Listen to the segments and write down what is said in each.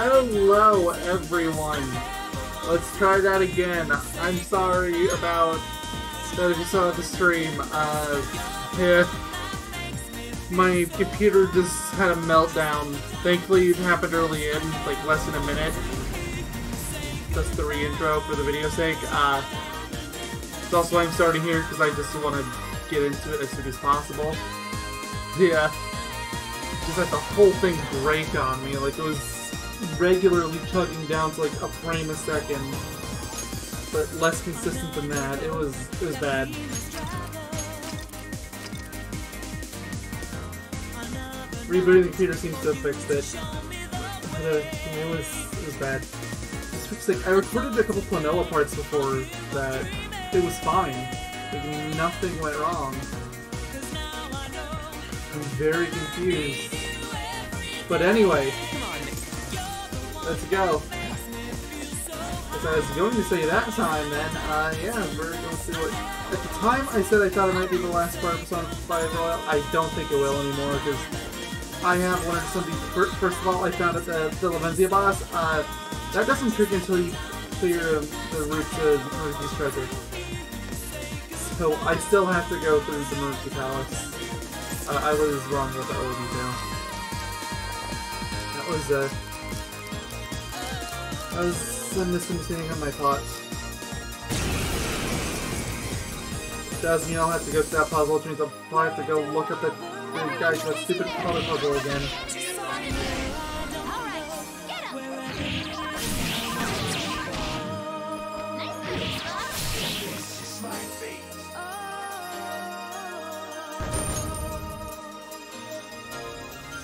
Hello, everyone. Let's try that again. I'm sorry about that if you saw the stream. Uh, yeah, my computer just had a meltdown. Thankfully, it happened early in, like less than a minute. Just the re-intro for the video's sake. Uh, it's also why I'm starting here because I just want to get into it as soon as possible. Yeah, just had the whole thing break on me. Like it was regularly chugging down to like a frame a second, but less consistent than that. It was it was bad. Rebooting the computer seems to have fixed it. But, uh, it was it was bad. Like I recorded a couple Klonoa parts before that. It was fine. Like nothing went wrong. I'm very confused. But anyway, let's go. As I was going to say that time, then, uh, yeah, we're going to see what... At the time, I said I thought it might be the last part of Persona 5 Royal. I don't think it will anymore, because I have learned something. First of all, I found out the, the Lavenza boss, uh, that doesn't trigger until you clear the route to Maruki's treasure. So I still have to go through the Maruki Palace. Uh, I was wrong with that little detail. That was, uh... That was a misunderstanding on my part. Doesn't mean I'll have to go through that puzzle, which means I'll probably have to go look up the, the guys that stupid color puzzle again.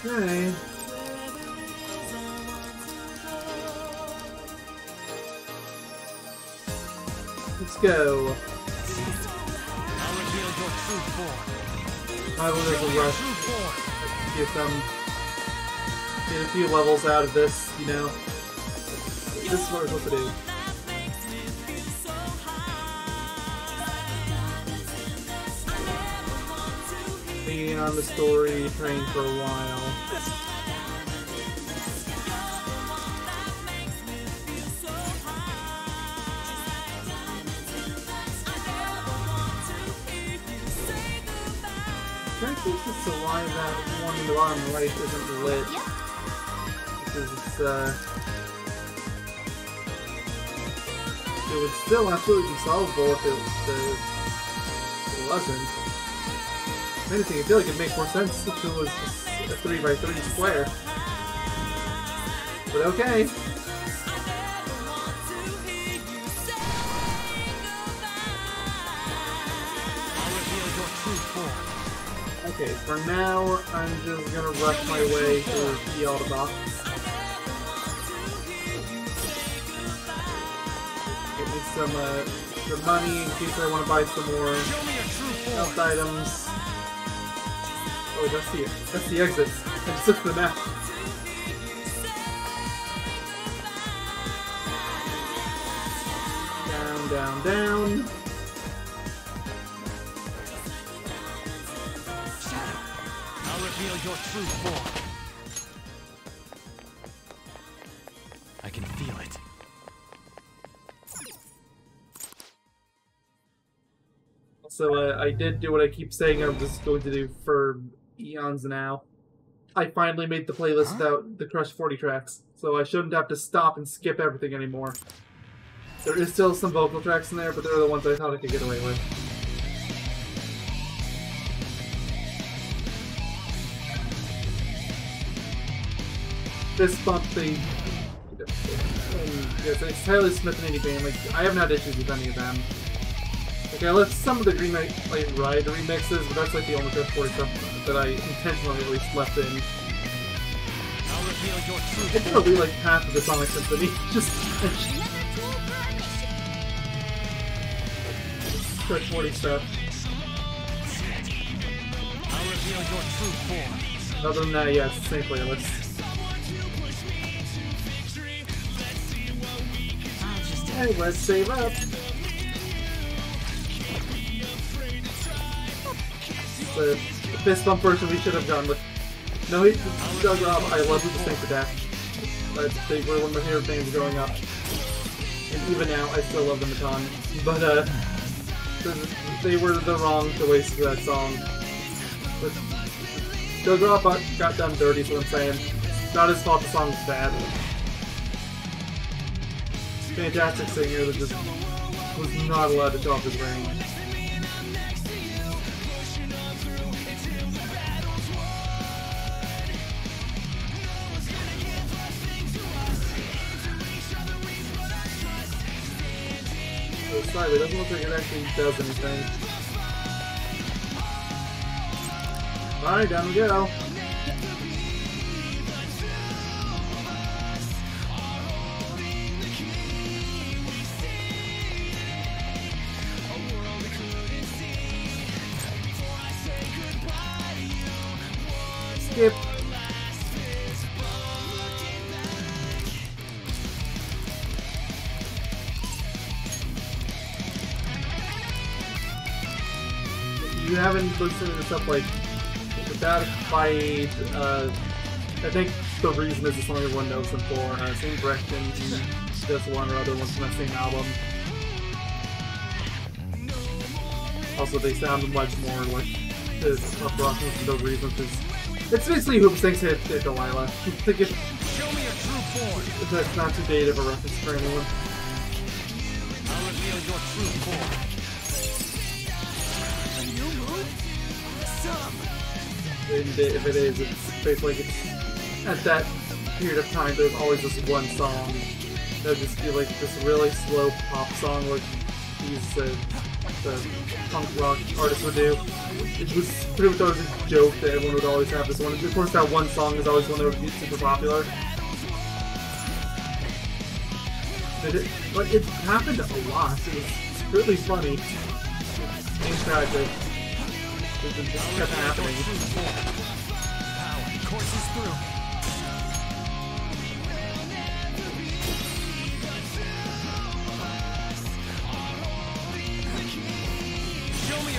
Okay. Let's go. I will there's a rush. Get them get a few levels out of this, you know. This is what we're supposed to do. Being on the story train for a while. Think it's the line that one in the bottom right isn't lit? Because it's, uh... It would still absolutely be solvable if it, uh, it wasn't. If anything, I feel like it'd make more sense if it was a 3x3 square. But okay. Okay, for now, I'm just gonna rush my way to the Autobox. Get me some, uh, some money in case I want to buy some more health items. Oh, that's the, that's the exit. I just took the map. Down, down, down. I'll reveal your true form. I can feel it. So uh, I did do what I keep saying I'm just going to do for eons now. I finally made the playlist Huh? without the Crush 40 tracks, so I shouldn't have to stop and skip everything anymore. There is still some vocal tracks in there, but they're the ones I thought I could get away with. This bump thing. Yes, it's Tyler Smith and Andy. Like, I haven't issues with any of them. Okay, I left some of the Green Knight like Ride remixes, but that's like the only 40 stuff that I intentionally at least left in. I'll reveal your true think I'll be like half of the Sonic Symphony. Just Crush 40 stuff. I'll reveal your true form. Other than that, yeah, it's the same playlist. Hey, let's save up. The, the fist bump version we should have gone with. No, he does. Um, I love to sing to death. But they were one of my favorite things growing up. And even now, I still love them a ton. But, uh, they were the wrong choice for that song. But Joe Drop got done dirty, what I'm saying. Not his fault the song was bad. Fantastic singer that just was not allowed to off his range. So it doesn't look like it actually does anything. Alright, down we go. Fight, uh, I think the reason is the song everyone knows them for. Uh, same direction, just one or other ones from that same album. Also, they sound much more like the rock for those reasons. It's, it's basically Hoops thinks hit, hit Delilah. Think it, Show me your true form. if that's not too dated of a reference for anyone. And if it is, it's basically like it's, at that period of time, there's always this one song that would just be like this really slow pop song like these uh, the punk rock artists would do. It was pretty much always a joke that everyone would always have this one. Of course, that one song is always one that would be super popular. But it, but it happened a lot. It was really funny. And tragic.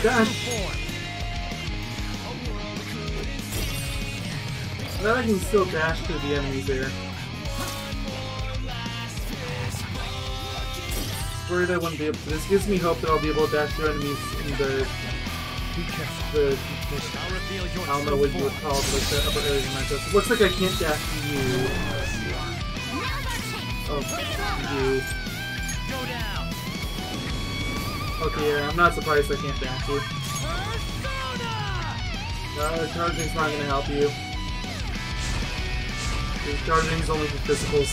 Dash. form. I can still dash through the enemies there. Worried I wouldn't be able to. This gives me hope that I'll be able to dash through enemies in the Be careful. the I'll reveal your I don't know what you would form. call it, like the upper areas of. Looks like I can't dash to you. Oh, you. Go down. Okay, yeah, I'm not surprised I can't dash you. Persona! Uh, charging's not gonna help you. The Charging's only for physicals.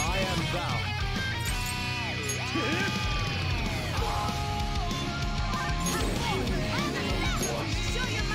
I am thou.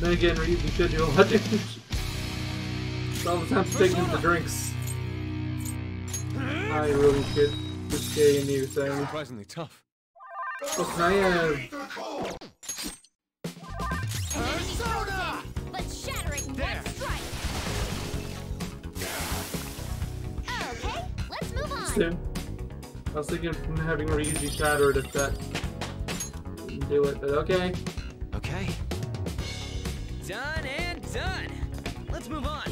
Then again, we we could do a lot of damage. It's all the time taking for drinks. I really should just get in new thing. Surprisingly tough. Oh, can I, uh, Persona! Let's shatter it in There. one strike. Okay, let's move on. soon? I was thinking of having Ryuji shatter it if that didn't do it, but okay. Okay. Done and done. Let's move on.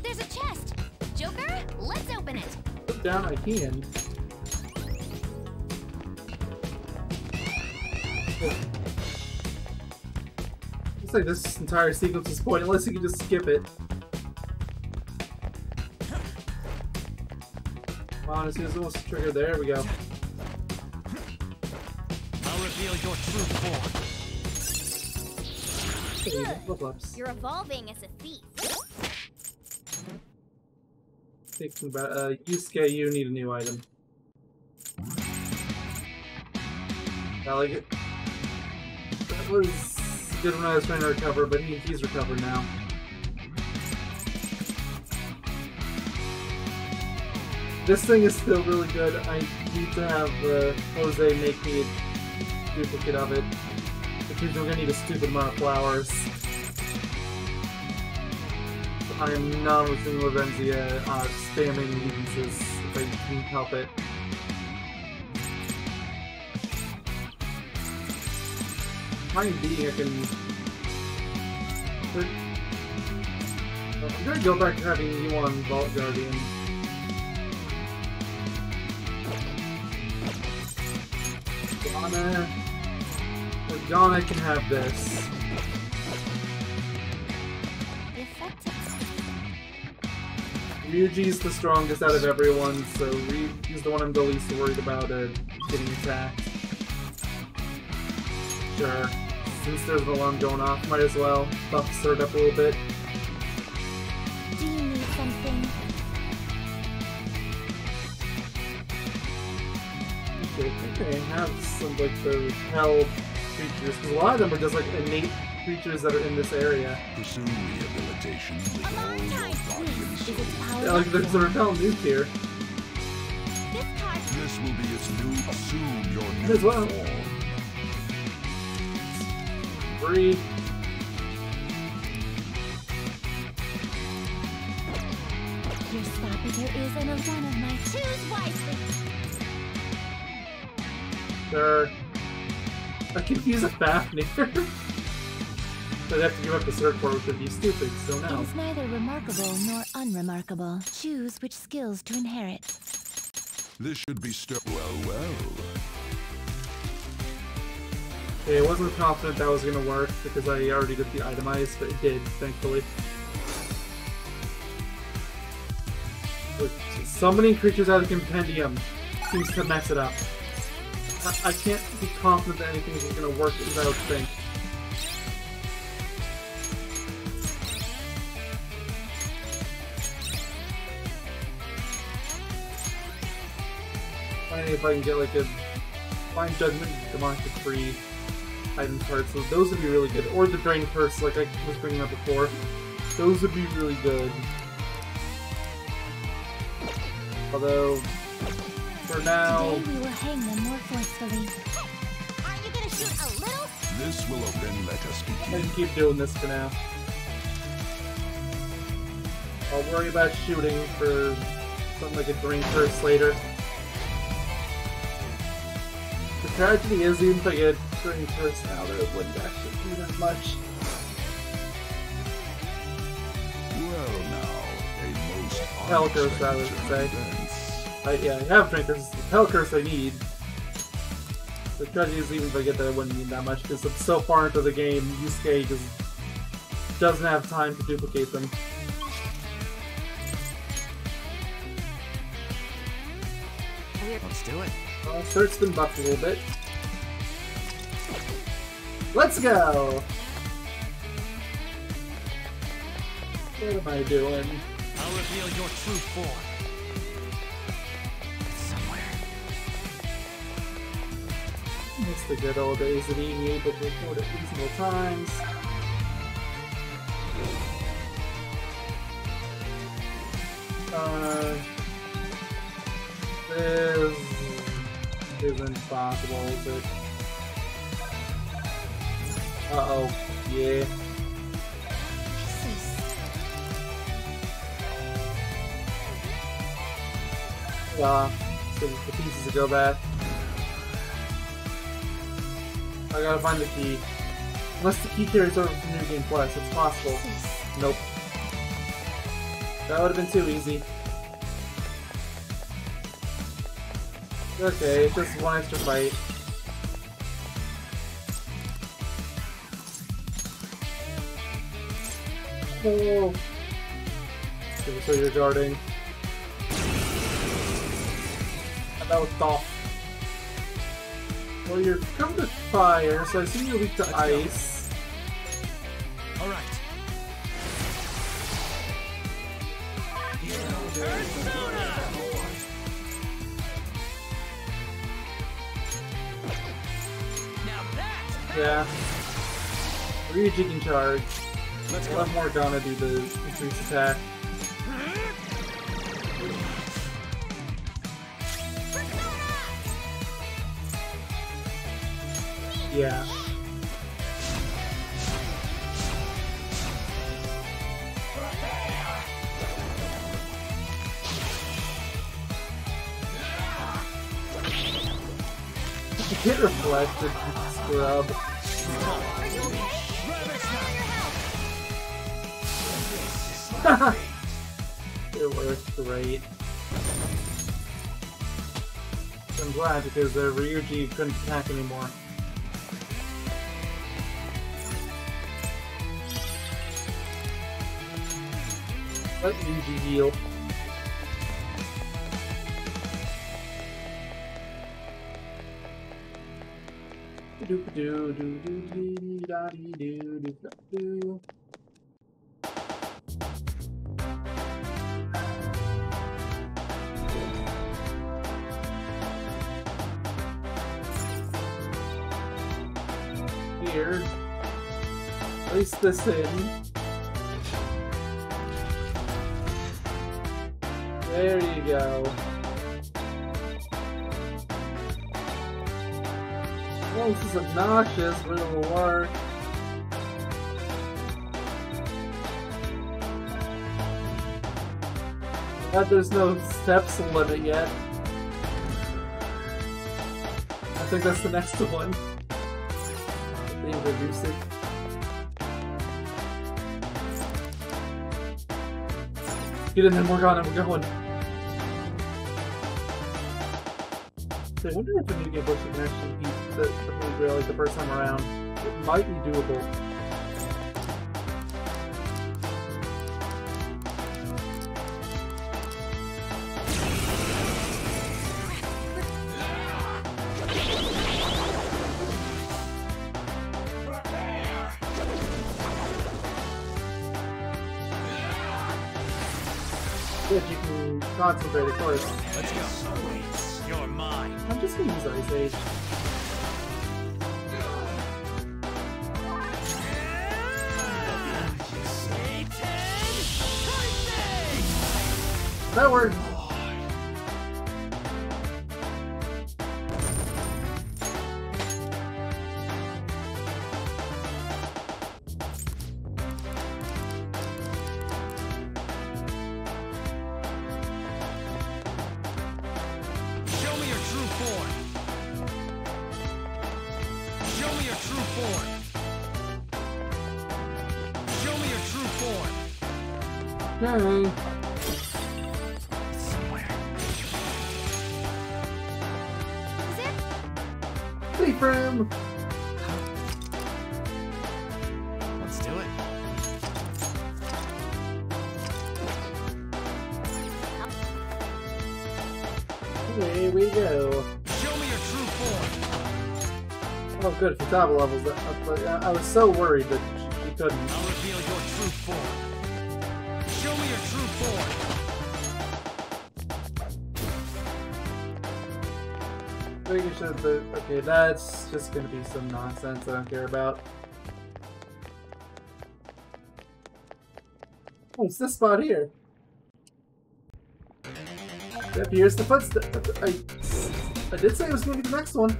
There's a chest. Joker, let's open it. Put down I can. Looks like this entire sequence is pointless, Unless you can just skip it. Come on, as soon as it trigger, there we go. I'll reveal your true form. Hey, Good. level. You're evolving as a thief. Thinking about, uh, Yusuke, you need a new item. I like it. That was good when I was trying to recover, but he, he's recovered now. this thing is still really good. I need to have uh, Jose make me a duplicate of it. Which we're gonna need a stupid amount of flowers. I am not listening to Lavenza uh, spamming weaknesses if I can help it. Mind being, I can. I'm gonna go back to having you on Vault Guardian. Donna. Donna can have this. Ryuji's the strongest out of everyone, so Ryuji's the one I'm the least worried about uh, getting attacked. Sure. Since there's an alarm going off, might as well buff Sword up a little bit. Do you need something? Okay, I think I have some like the hell creatures, because a lot of them are just like innate creatures that are in this area. Pursue rehabilitation with all your guardian Is souls. Yeah, like there's a repel nuke here. This will be its new assume your new As well. form. Free. Your Swapiger is in a of my choose wisely. Sure. I could use a Fafnir. but I have to give up the Cirque Port, which would be stupid, so It no. is neither remarkable nor unremarkable. Choose which skills to inherit. This should be st- well, well. Okay, I wasn't confident that was gonna work because I already did the itemize, but it did, thankfully. But summoning creatures out of the Compendium seems to mess it up. I, can't be confident that anything is gonna work as I would think. Finding if I can get like a Fine Judgment, Demonic Decree, item cards, so those would be really good. Or the Drain Curse, like I was bringing up before. Those would be really good. Although, for now, Today we will hang them more forcefully. Aren't you gonna shoot a little? This will open. Let us I begin. can keep doing this for now. I'll worry about shooting for something like a Drain Curse later. The tragedy is, even if I get Drain Curse now, that it wouldn't actually do that much. Well, now, a most Hell curse, I would unexpected say. Events. I, yeah, I have Drain Curse. The Hell Curse I need. The tragedy is, even if I get that, I wouldn't need that much, because it's so far into the game, Yusuke just doesn't have time to duplicate them. Let's do it. Well, Search's been buffed a little bit. Let's go! What am I doing? I'll reveal your true form. It's the good old days of being able to record at reasonable times. Uh, this isn't possible, it? Uh-oh. Yeah. Uh, so the pieces go back. I gotta find the key. Unless the key carries over from New Game Plus, it's possible. Nope. That would have been too easy. Okay, it's just one extra fight. Oh. So you're guarding. And that was off. Well, you're covered with fire, so I assume you're weak to ice. All right. Now that. Yeah. Ryuji can charge. Let's go. Let Morgana do the increased attack. Yeah. Get reflected, scrub. it works great. I'm glad because uh, Ryuji couldn't attack anymore. Let Ryuji heal. Here. Place this in. Go. Well, this is obnoxious, but it will work. There's no steps limit yet. I think that's the next one. They introduce it. Get in there, Morgana, we're going. I wonder if the new game can actually beat the, the Holy Grail like the first time around. It might be doable. If you can concentrate, of course. Let's go. Use Ice Age. That worked. Good. For top levels, I, I- I was so worried that she, she couldn't. I'll reveal your true form. Show me your true form. Making sure that okay, that's just gonna be some nonsense I don't care about. Oh, it's this spot here. Yep, here's the footstep. I, I did say it was gonna be the next one.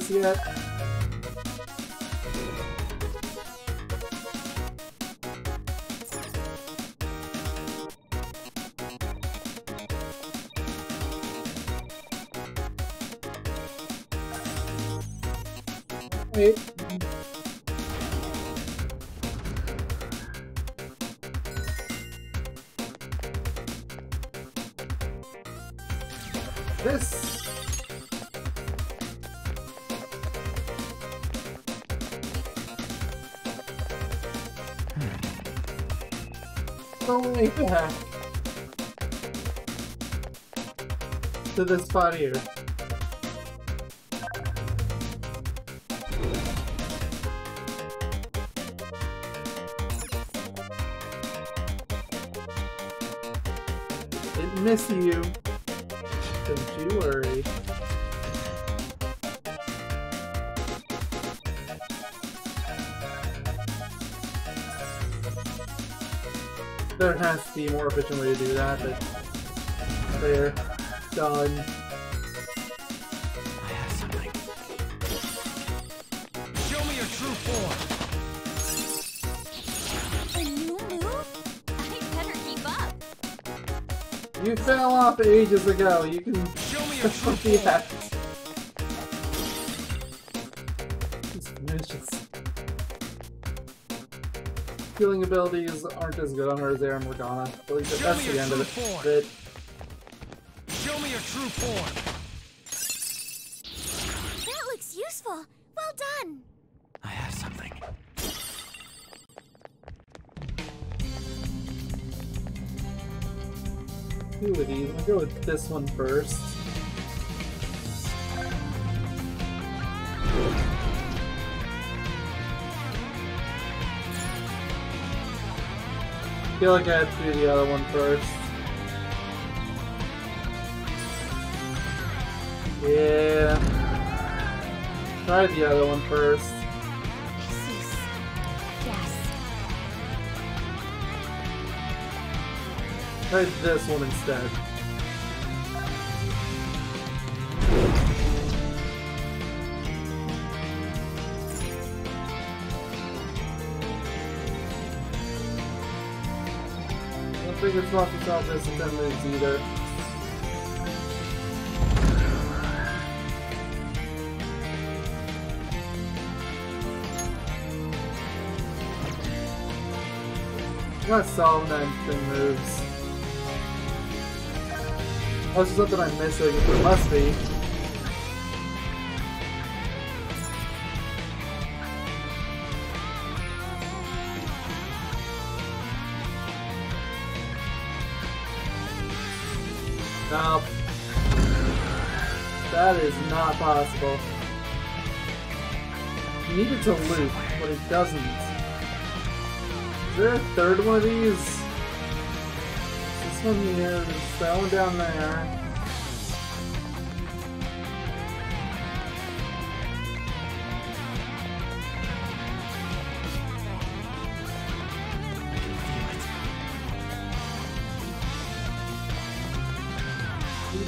This yet? To this spot here. Didn't miss you. Don't you worry. There has to be a more efficient way to do that, but there. Done. I have something. Show me your true form. A new move? I better keep up. You fell off ages ago. You can Show me your true be form. that. Healing abilities aren't as good on her as Aaron Morgana. At least that's me the end of true it. Form. That looks useful. Well done. I have something. two of these. I'll go with this one first. I feel like I had to do the other one first. Yeah. Try the other one first. Try this one instead. I don't think it's the top this in 10 minutes either. Solving that thing moves. Oh, That's something I'm missing. It must be. Nope. That is not possible. You need it to loop, but it doesn't. There a third one of these? This one here, that one down there.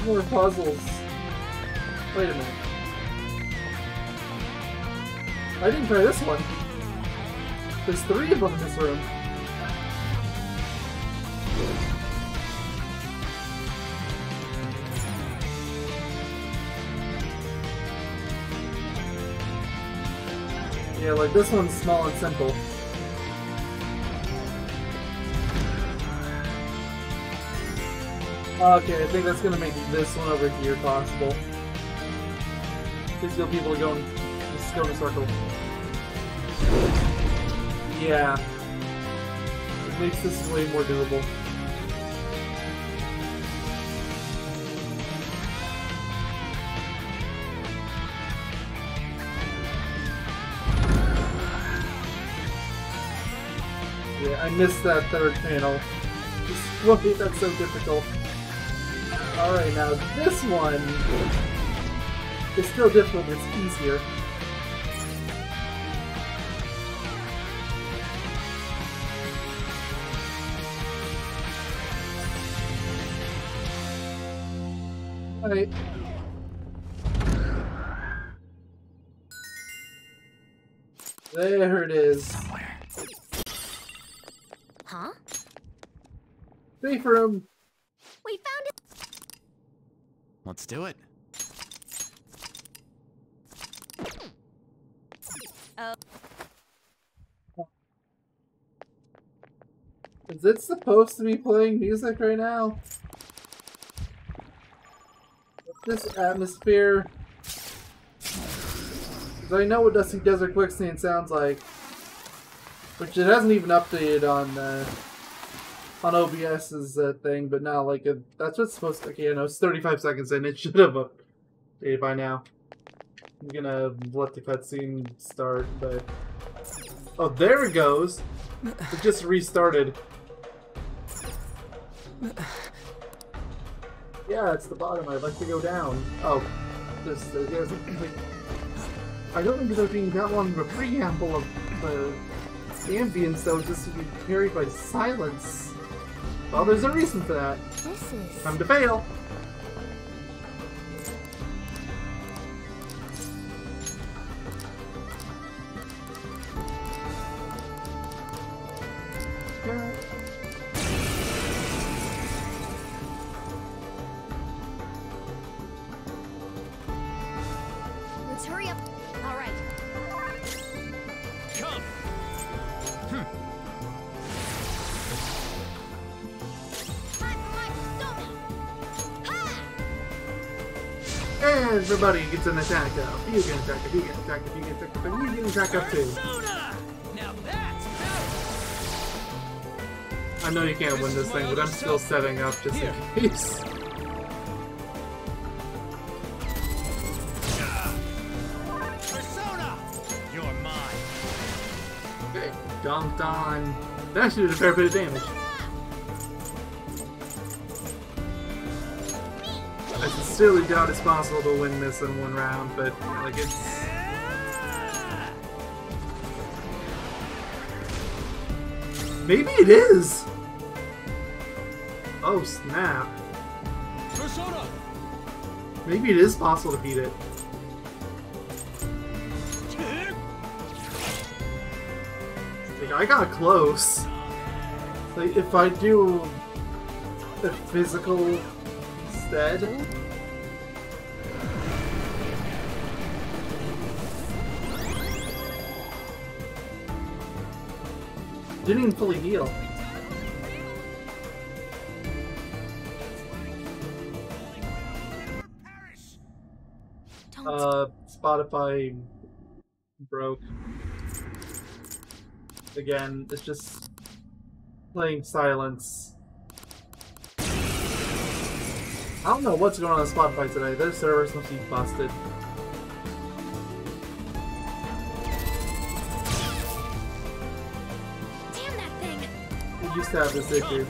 More puzzles. Wait a minute. I didn't try this one. There's three of them in this room. Yeah, like this one's small and simple. Okay, I think that's gonna make this one over here possible. Please go people going just go in a circle. Yeah. It makes this way more doable. I missed that third panel. Why that's so difficult. Alright, now this one is still difficult, but it's easier. Alright. There Safe room. We found it. Let's do it. Oh, Is it supposed to be playing music right now? This atmosphere. 'Cause I know what Dusty Desert Quicksand sounds like. Which it hasn't even updated on uh, on OBS's uh, thing, but now like that's what's supposed to. Okay, I know, it's 35 seconds in. It should have updated by now. I'm gonna let the cutscene start, but oh, there it goes. It just restarted. Yeah, it's the bottom. I'd like to go down. Oh, this there's like, I don't remember there being that long of a preamble of the ambience that was just to be carried by silence. Well, there's a reason for that. This is. Time to fail. Everybody gets an attack up. You get attack up, you get an attack up, you get attack up, and you get attack up too. Now that's power! I know you can't win this thing, but I'm still setting up just in case. Persona! You're mine. Okay, dunked on. That actually did a fair bit of damage. Sincerely doubt it's possible to win this in one round, but like it's maybe it is. Oh snap! Persona! Maybe it is possible to beat it. Like I got close. Like if I do the physical instead. Didn't even fully heal. Uh, Spotify broke. Again, it's just playing silence. I don't know what's going on on Spotify today. Their servers must be busted. We used to have this issue.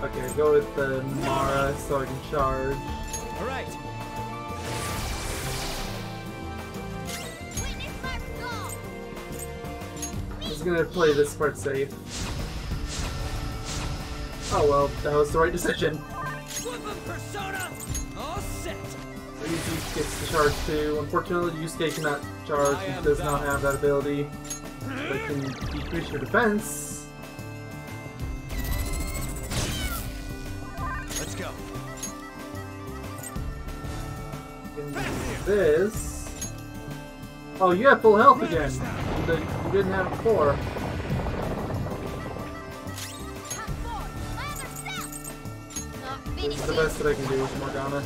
Okay, go with the Mara so I can charge. Alright. I'm just gonna play this part safe. Oh well, that was the right decision. Persona! All set! Ryuji gets to charge too. Unfortunately, Yusuke cannot charge. He does not have that ability. But can decrease your defense. This. Oh, you have full health again. You didn't have it before. Come forward. My other self. Not This is the best that I can do with Morgana.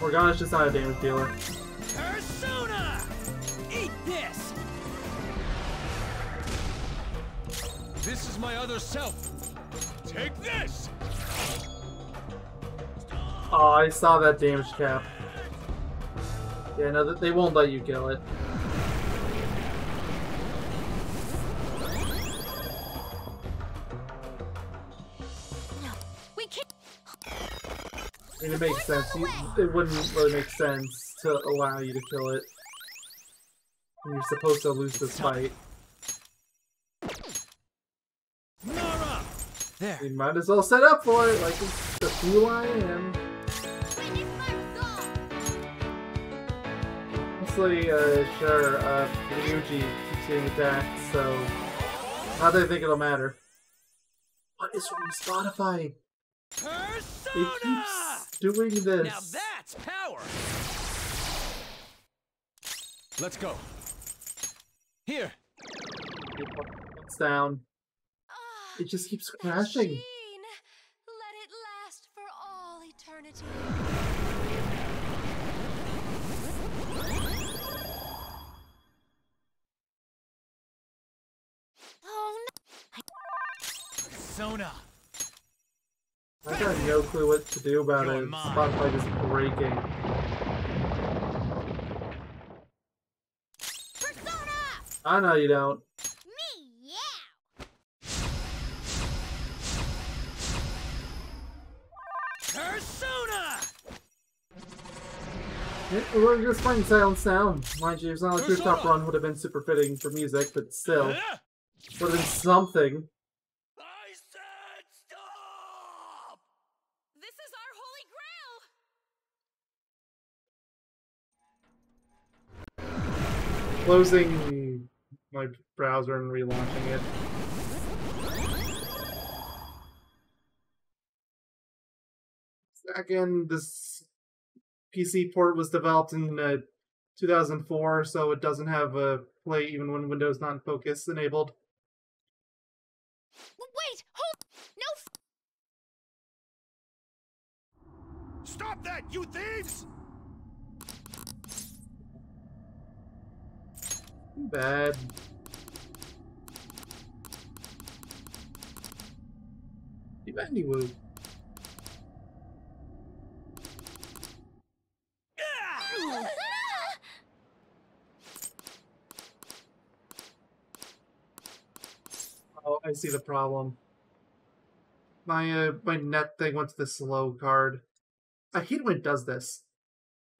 Morgana's just not a damage dealer. Persona! Eat this! This is my other self. Take this! Oh, I saw that damage cap. Yeah, no, th- they won't let you kill it. We can't. I mean, it makes sense. You, it wouldn't really make sense to allow you to kill it. When you're supposed to lose this fight. Nara! There. You might as well set up for it, like the fool I am. Honestly, uh, sure, uh, Ryuji keeps getting attacked, so... Not that I think it'll matter. What is wrong with Spotify? It Persona! keeps doing this. Now that's power! Let's go. Here. It's down. Ah, It just keeps crashing. sheen. Let it last for all eternity. No! I got no clue what to do about You're it. mine. Spotify is breaking. Persona! I know you don't. Me, yeah! Persona! Yeah, We're just playing Silent Sound. Mind you, Silent Rooftop Run would have been super fitting for music, but still. Huh? Would have been something. I said stop! This is our holy grail! Closing my browser and relaunching it. Again, this PC port was developed in uh, 2004, so it doesn't have a play even when Windows not in focus enabled. Wait, hold! No! f- Stop that, you thieves! Bad. You would. Oh, I see the problem. My uh, my net thing went to the slow card. I hate when it does this.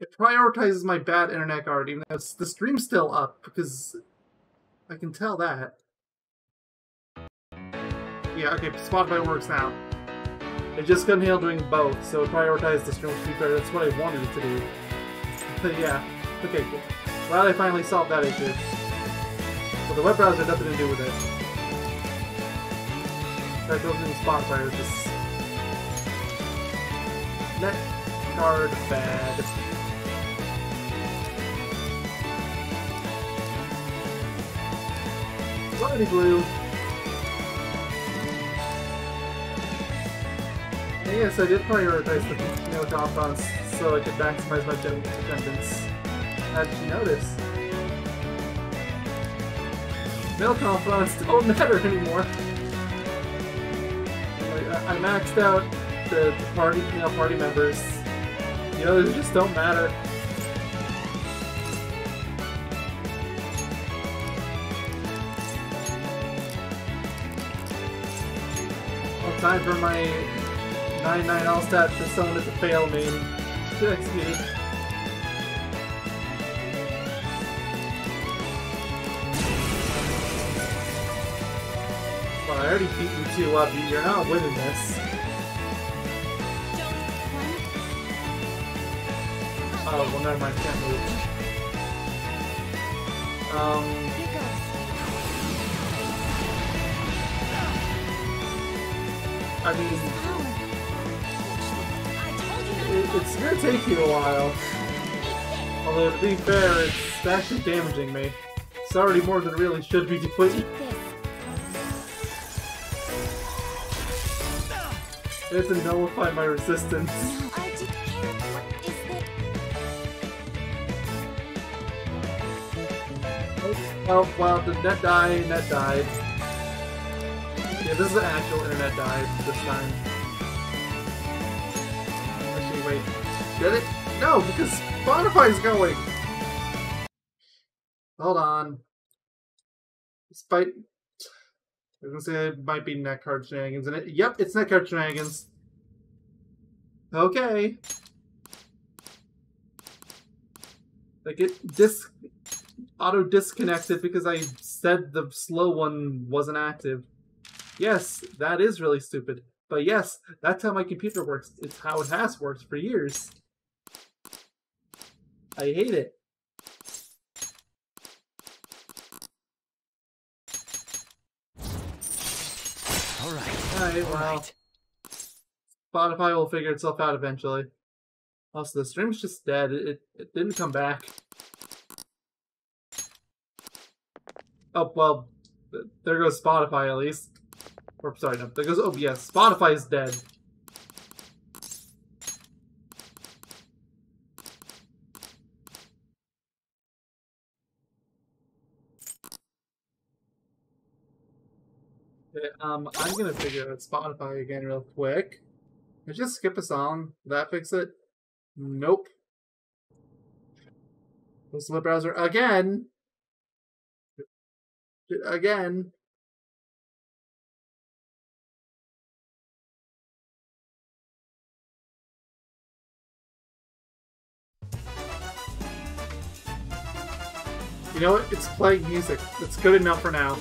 It prioritizes my bad internet card, even though the stream's still up because I can tell that. Yeah, okay, Spotify works now. It just couldn't handle doing both, so it prioritized the stream to be fair. That's what I wanted it to do. But yeah, okay, cool. Glad I finally solved that issue. But the web browser had nothing to do with it. That goes in Spotify with this net card bad. Sorry, Blue. And yes, I did prioritize the male confronts so I could maximize my gen- attendance. How did you notice? Male confronts don't matter anymore. I, I maxed out the party, know, party members. The others just don't matter. Time for my 99 Allstat persona to fail me and get executed. Well, I already beat you two up. You- You're not winning this. Oh, well, never mind. Can't move. Um, I mean, it, it's gonna take you a while. Although, to be fair, it's actually damaging me. It's already more than really should be doing. This. To nullify my resistance. Oh, this? Well, the net died, net died. This is an actual internet dive this time. Actually, wait. Did it? No, because Spotify's going! Hold on. Despite... I was gonna say it might be netcard shenanigans in it. Yep, it's netcard shenanigans. Okay. Like it dis auto disconnected because I said the slow one wasn't active. Yes, that is really stupid. But yes, that's how my computer works. It's how it has worked for years. I hate it. Alright. Alright, well, Alright. Spotify will figure itself out eventually. Also, the stream's just dead. It, it, it didn't come back. Oh, well, there goes Spotify at least. Or, sorry, no, there goes, oh, yes, Spotify is dead. Um, I'm gonna figure out Spotify again real quick. I just skip a song. Will that fix it? Nope. Close the web browser again. Again. You know what? It's playing music. That's good enough for now.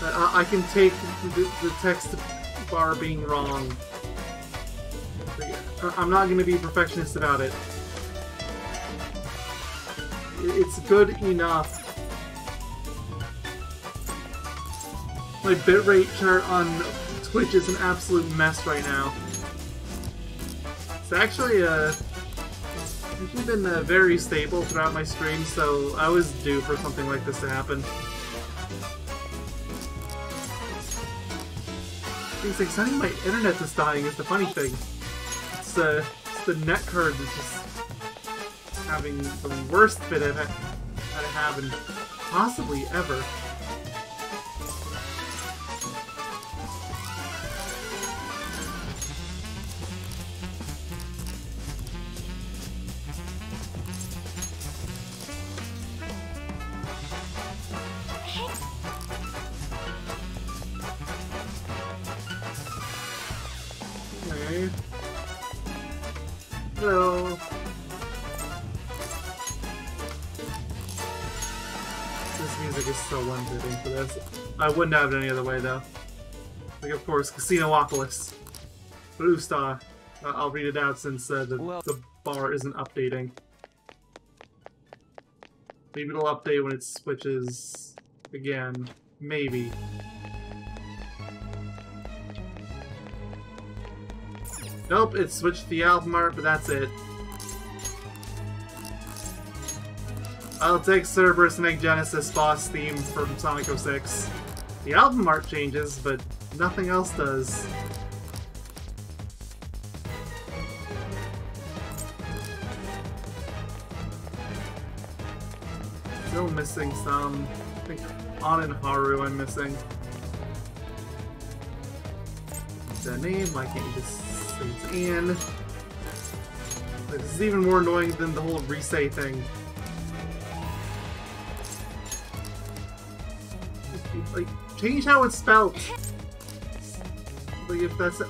I, I can take the, the text bar being wrong. I'm not going to be a perfectionist about it. It's good enough. My bitrate chart on Twitch is an absolute mess right now. It's actually uh, actually been uh, very stable throughout my stream, so I was due for something like this to happen. Things like sounding my internet is dying is the funny thing. It's, uh, it's the net card that's just having the worst bit I've had had it happen possibly ever. I wouldn't have it any other way though. Like of course, Casinopolis. Blue Star. Uh, I'll read it out since uh, the, Well- the bar isn't updating. Maybe it'll update when it switches again. Maybe. Nope, it switched to the album art, but that's it. I'll take Cerberus and Egg Genesis boss theme from Sonic 06. The album art changes, but nothing else does. Still missing some. I think On and Haru I'm missing. The name, why can't you just say it's Anne? This is even more annoying than the whole resay thing. Like, change how it's spelled. Like, if that's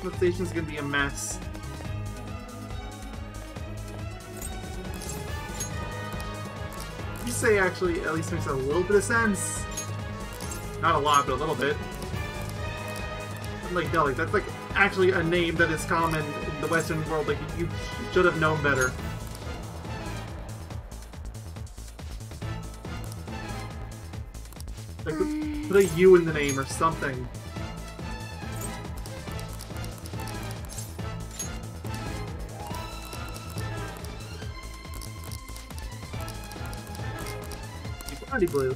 pronunciation's gonna be a mess. You say actually at least makes a little bit of sense. Not a lot, but a little bit. Like, like, that's like actually a name that is common in the Western world. Like, you should have known better. Put a U in the name or something. Blue.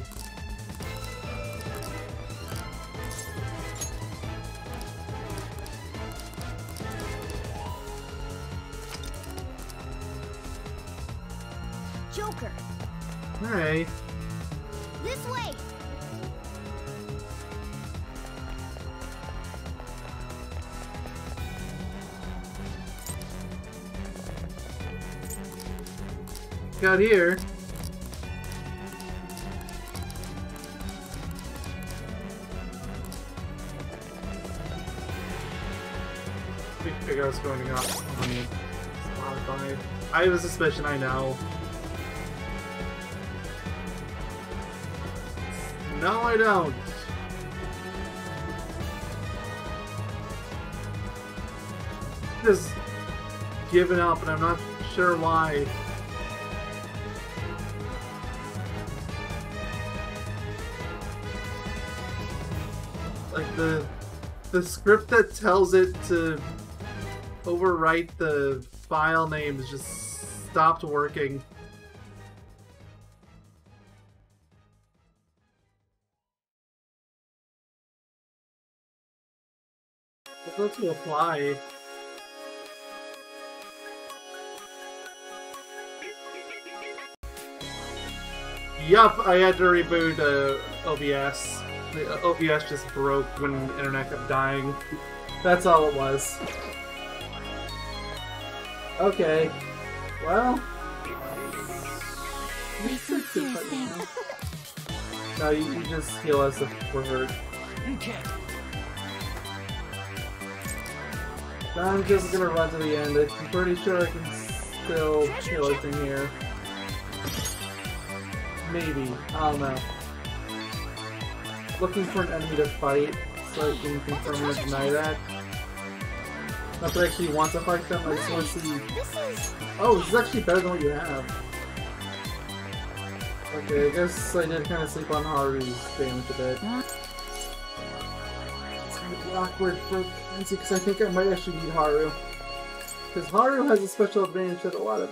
Got here. Figure out what's going on on Spotify. I have a suspicion I know. No, I don't. Just given up, and I'm not sure why. The script that tells it to overwrite the file names just stopped working. Go to apply. Yup, I had to reboot uh, OBS. The uh, OBS just broke when the internet kept dying. That's all it was. Okay. Well. Listen to thing. No, you, you just heal us if we're hurt. I'm just gonna run to the end. I'm pretty sure I can still kill a thing here. Maybe. I don't know. Looking for an enemy to fight so I can confirm or deny that. Not that I actually want to fight them, I just want to see. Oh, this is actually better than what you have. Okay, I guess I did kind of sleep on Haru's damage a bit. It's gonna be awkward for Nancy because I think I might actually need Haru. Because Haru has a special advantage that a lot of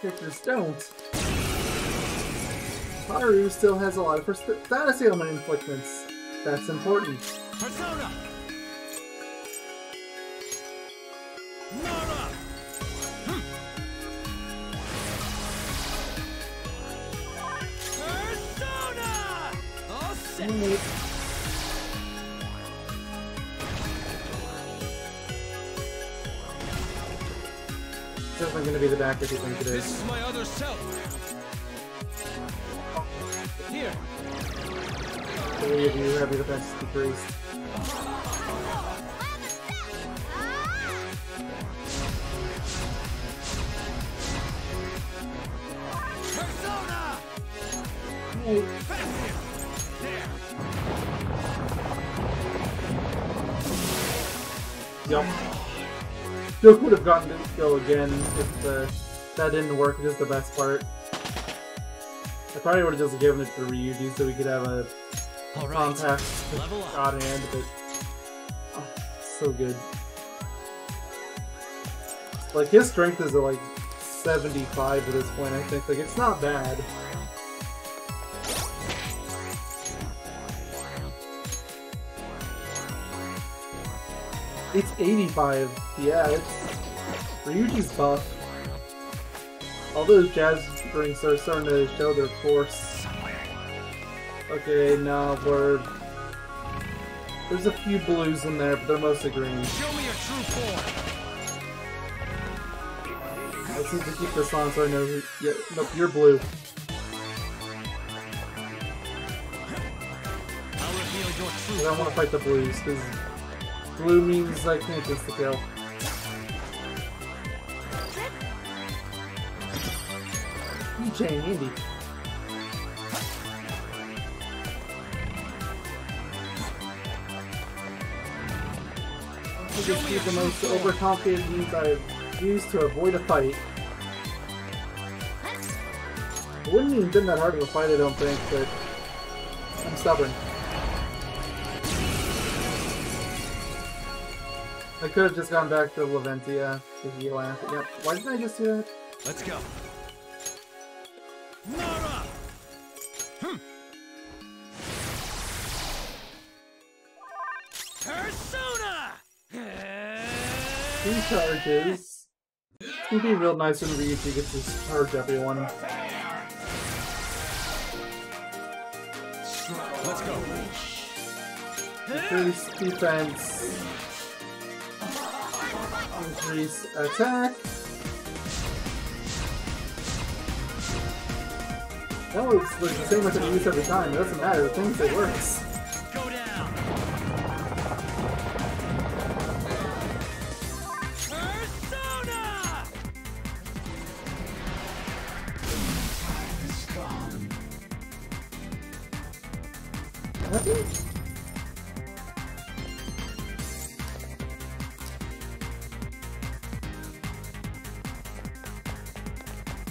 characters don't. Haru still has a lot of her st- status ailment inflictments. That's important. Persona! Nara! Hmm. Persona! All set! It's definitely gonna be the back if you think it is. This is. is my other self. Three of you have your defenses decreased. Yep. Would have gotten this go again if the, that didn't work, is the best part. I probably would have just given it to Ryuji so we could have a Alright, compact level up. hand, but oh, so good. Like his strength is at like 75 at this point, I think. Like it's not bad. It's 85. Yeah, it's Ryuji's buff. All those jazz drinks are starting to show their force. Okay, now we're there's a few blues in there, but they're mostly green. Show me your true form! I just need to keep this on so I know who. Yeah, nope, you're blue. I'll reveal your I don't want to fight the blues because blue means I can't just the kill. Keychain, Andy. Just use the most overcomplicated means I've used to avoid a fight. It wouldn't even been that hard of a fight, I don't think, but I'm stubborn. I could have just gone back to Lavenza to heal after. Yep. Why didn't I just do that? Let's go. Charges. It's gonna be real nice when Ryuji gets to charge everyone. Let's go. Increase defense. Increase attack. Oh, that was like the same method I use every time. It doesn't matter. The thing is, it works.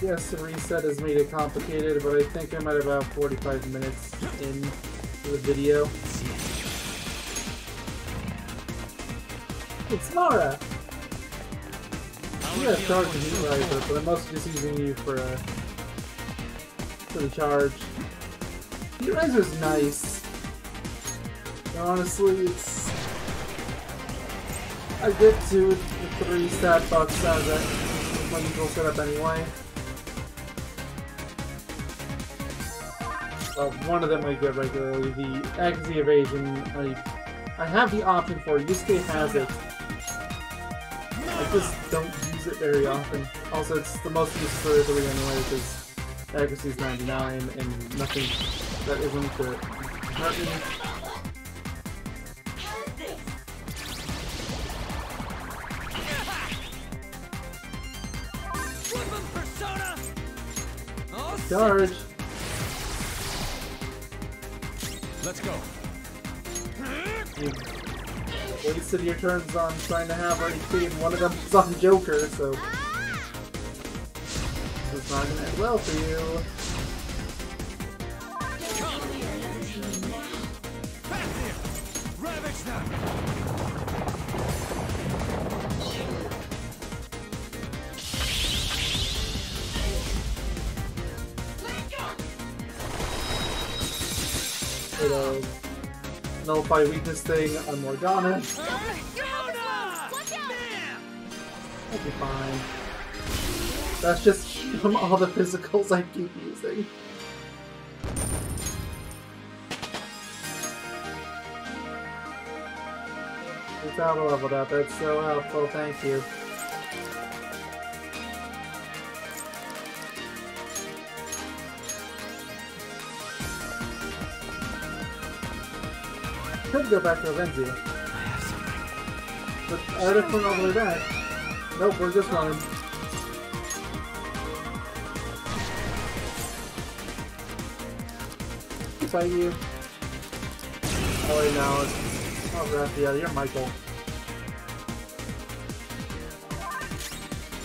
Yes, the reset has made it complicated, but I think I'm at about 45 minutes in the video. It's Mara! I'll You got a reveal charge to true Heat Riser, but I'm mostly just using you for uh, for the charge. Heat Riser's nice. Honestly, it's I get two, the three stat bucks out of that with my usual setup anyway. Well, one of them I get regularly. The Axie Evasion, I I have the option for it. Yusuke has it. I just don't use it very often. Also, it's the most used for three anyway, because accuracy is 99 and nothing that isn't to hurt me. Flip 'em, Persona! Oh. Charge! Let's go. Wasted your turns on trying to have RDP, and one of them was on Joker, so. This is not gonna end well for you. Ravage them! It, uh, nullify weakness thing on Morgana. Out! That'll be fine. That's just from all the physicals I keep using. It's auto leveled up, that's so helpful, thank you. Could go back to Avenzia. But I had to run all the way back. Nope, we're just running. Fight you. Oh wait, no, it's not Raphael, you're Michael.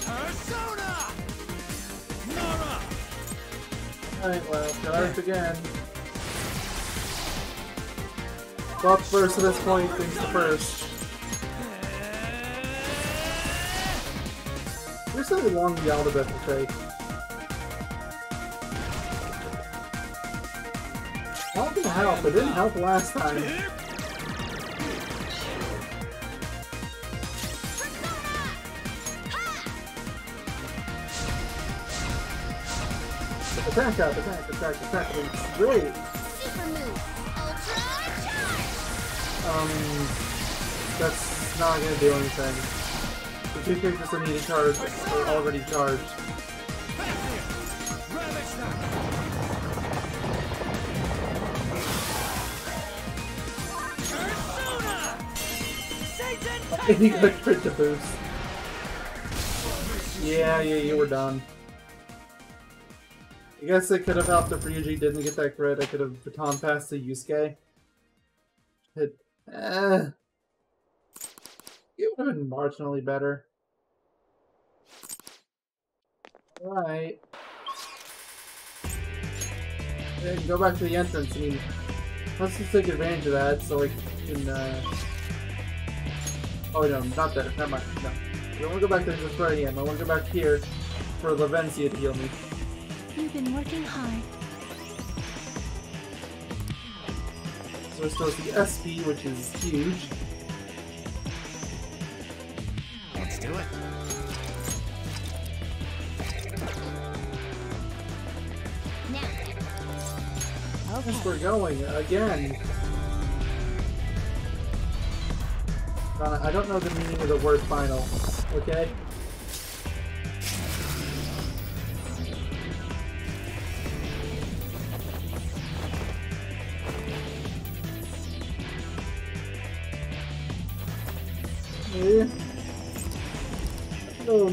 Persona! Nora! Alright, well, charge again. Buff first at this point, things the first. There's so long alphabet to take. That didn't help, it didn't help last time. Attack up, attack, attack, attack. It's great. Um, that's not gonna do anything. The two characters that need to charge are already charged. Back here! Ravage them! Persona! Satan! And he got crit to boost. Yeah, yeah, you were done. I guess it could have helped if Ryuji didn't get that crit. I could have baton passed to Yusuke. Marginally better. Alright. Then go back to the entrance. I mean, let's just take advantage of that so we can, uh... Oh, no, not there. Never mind. No. I don't want to go back there just I am. I want to go back here for Lavenza to heal me. You've been working hard. So it's supposed to be SP, which is huge. Do it. Now. Okay. Yes, we're going again. Donna, I don't know the meaning of the word final. Okay?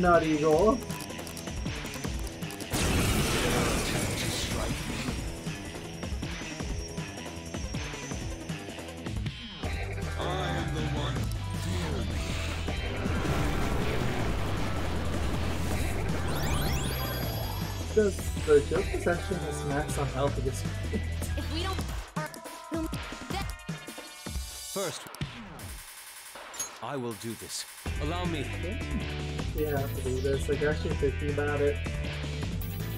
No, not eagle. Does the Joker's actually has max on health at this point? If we don't. First, I will do this. Allow me. We have to do this. Like, I actually thinking about it.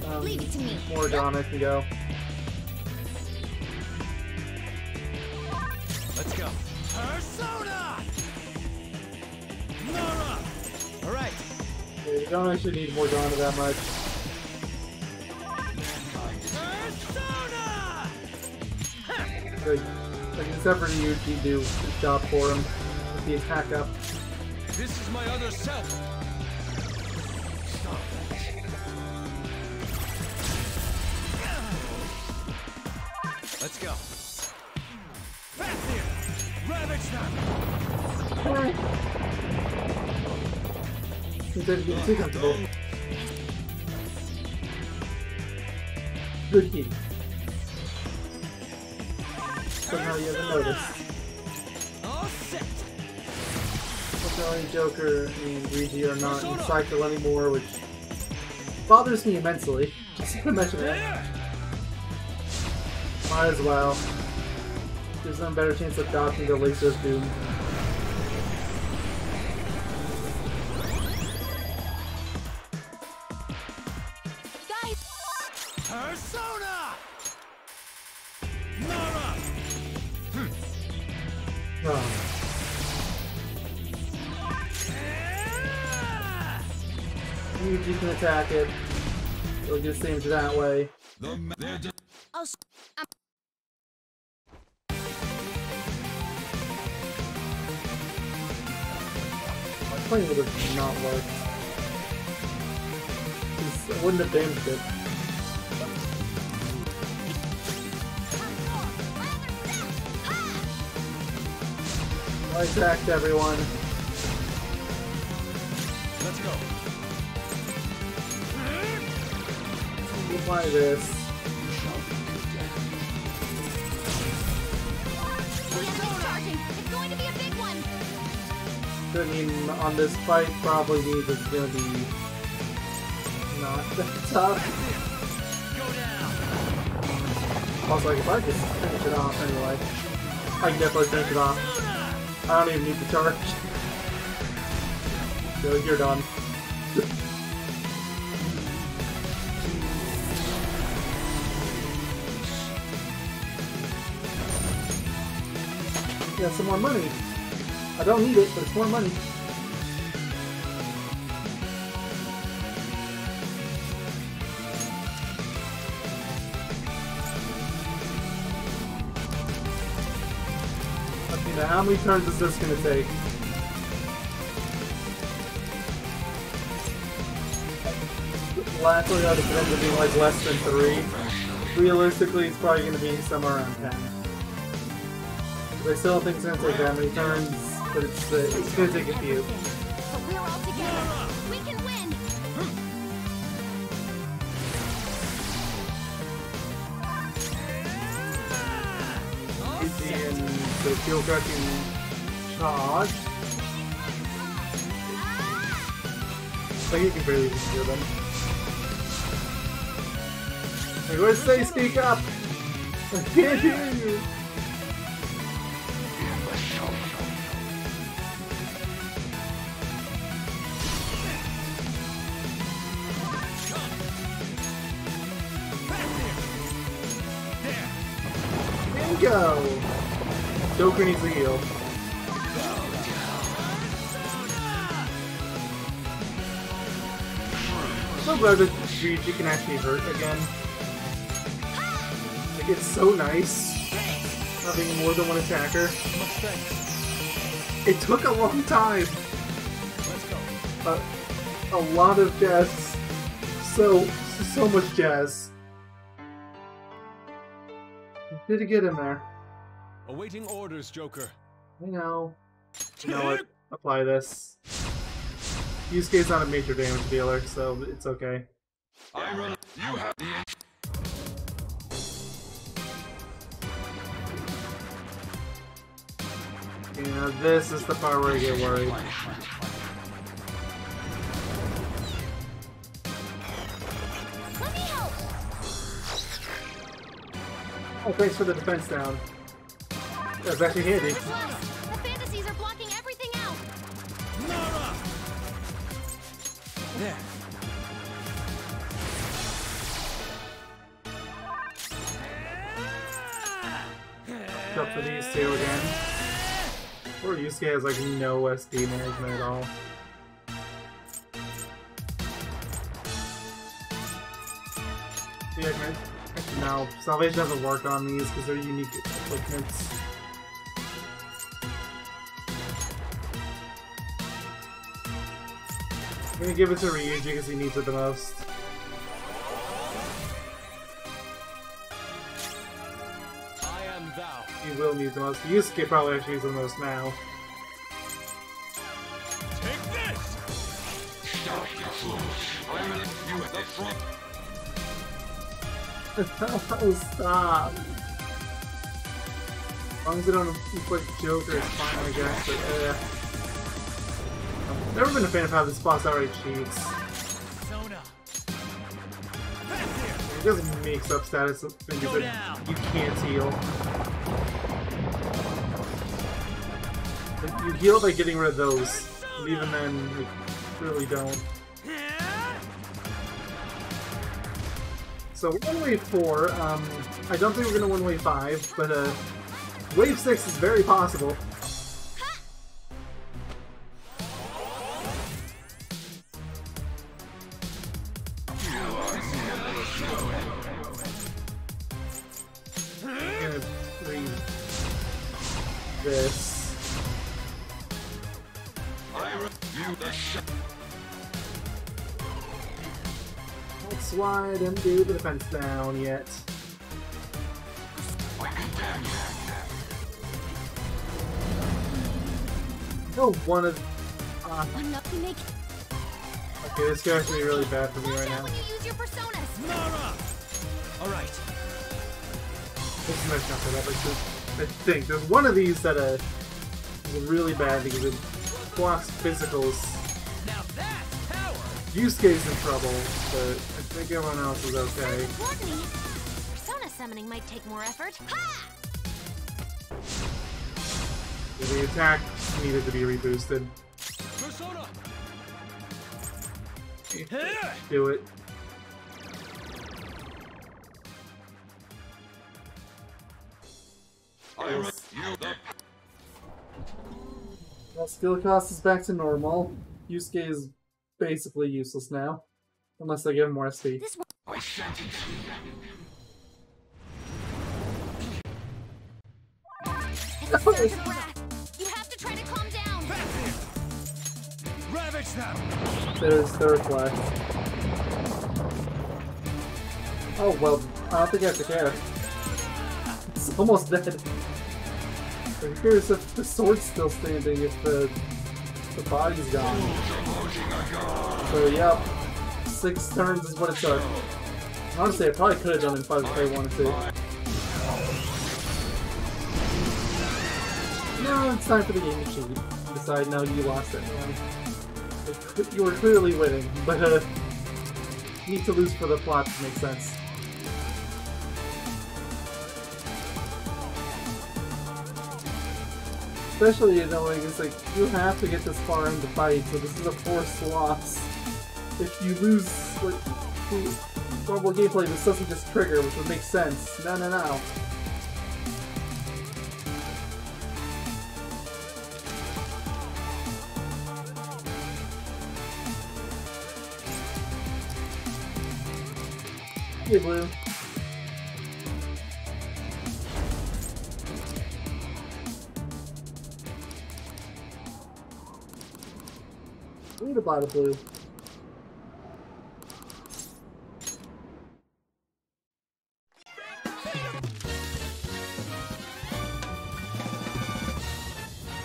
Um, Leave it to me. More Morgana can go. Let's go. Persona! Nora! Alright. Yeah, you don't actually need more Morgana that much. Persona! Like, Like, except for you, you do the job for him with the attack up. This is my other self. Stop. Let's go. There! Ravage them! Good kitty. Somehow you haven't noticed. Joker and Ryuji are not in cycle anymore, which bothers me immensely. Just to mention. There! Might as well. Them a better chance of dodging the Laser's Doom. Attack it. It'll get damage that way. My plane would have not worked. 'Cause I wouldn't have damaged it. I attacked everyone. Let's go. One. I mean, on this fight, probably means it's gonna be not that tough. Also, like, if I just finish it off anyway, I can definitely finish it off. I don't even need the charge. So you're done. Got some more money. I don't need it, but it's more money. Okay, now how many turns is this gonna take? Lastly, I'd expect it to be like less than three. Realistically, it's probably gonna be somewhere around 10. I still think it's gonna take that many turns, but it's uh, it's gonna take a few. But we're all together. We can and the fuel truck can charge. You can barely even hear them. Hey, what say? Speak up! I can't hear you! Joker needs a heal. So glad that Ryuji can actually hurt again. Like, it's so nice having more than one attacker. It took a long time. Let's. A, lot of jazz. So, so much jazz. Did it get in there? Awaiting orders, Joker. I know. You know what? Apply this. Yusuke's not a major damage dealer, so it's okay. I run. You have the. You know, this is the part where I get worried. Let me help. Oh, thanks for the defense down. That's actually handy. Close. The fantasies are blocking everything out. Nara! There. Up for these two again. Poor Yusuke has like no SD management at all. Yeah, man. Actually, no. Salvation doesn't work on these because they're unique equipments. Gonna give it to Ryuji because he needs it the most. I am thou. He will need the most. Yusuke probably actually needs the most now. Take this! Stop. As long as they don't inflict Joker, it's fine, I guess. But, uh, I've never been a fan of how this boss already cheats. It doesn't mix up status things that you can't heal. Like, You heal by getting rid of those, and even then, you really don't. So we're on wave four. Um, I don't think we're gonna win wave five, but uh, wave six is very possible. Why I didn't do the defense down yet. No one of. Uh, Enough to make okay, this could actually be really bad for me right now. when you use your personas. Nara! Alright. This is not for that, but I think there's one of these that uh, is really bad because it blocks physicals. Now that's power! Yusuke's in trouble, but I think everyone else is okay. Persona summoning might take more effort. Ha! The attack needed to be reboosted. Persona! Here! Do it. Well, skill cost is back to normal. Yusuke is basically useless now. Unless I give him more SP. This one. It's a surge of. You have to try to calm down. Ravage them! There's the reflect. Oh, well, I don't think I have to care. It's almost dead. I'm curious if the sword's still standing, if the the body's gone. So, yep. Six turns is what it took. Honestly, I probably could have done it if I, if I wanted to. No, it's time for the game to cheat. Decide, now you lost it, You were clearly winning, but uh, need to lose for the plot to make sense. Especially, you know, like, it's like, you have to get this far in the fight, so this is a forced loss. If you lose, like, normal gameplay, this doesn't just trigger, which would make sense. No, no, no. Hey, Blue. We need to buy the blue.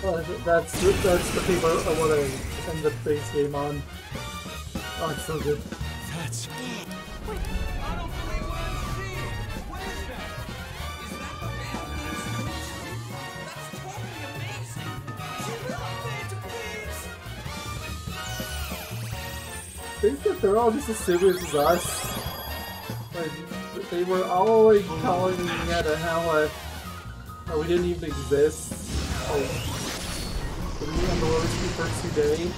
Oh, that's that's the people I want to end the base game on. Oh, it's so good. That's... I think that they're all just as serious as us. Like, they were all like calling me at a how how we didn't even exist. Like, for me on the lowest first two day.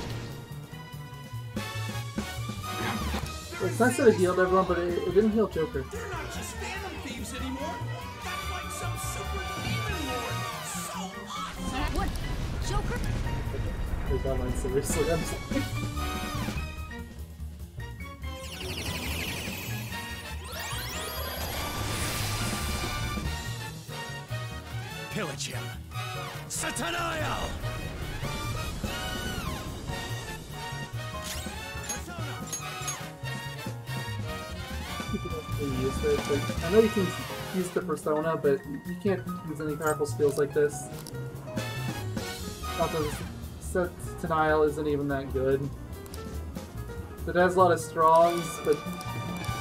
It's nice that it healed everyone, but it, it didn't heal Joker. They're not just Phantom Thieves anymore. That's like some super demon lord. So awesome. What? Joker? Take that line seriously. I'm sorry. pillage him. I know you can use the persona, but you can't use any powerful skills like this. Not that isn't even that good. It has a lot of strongs, but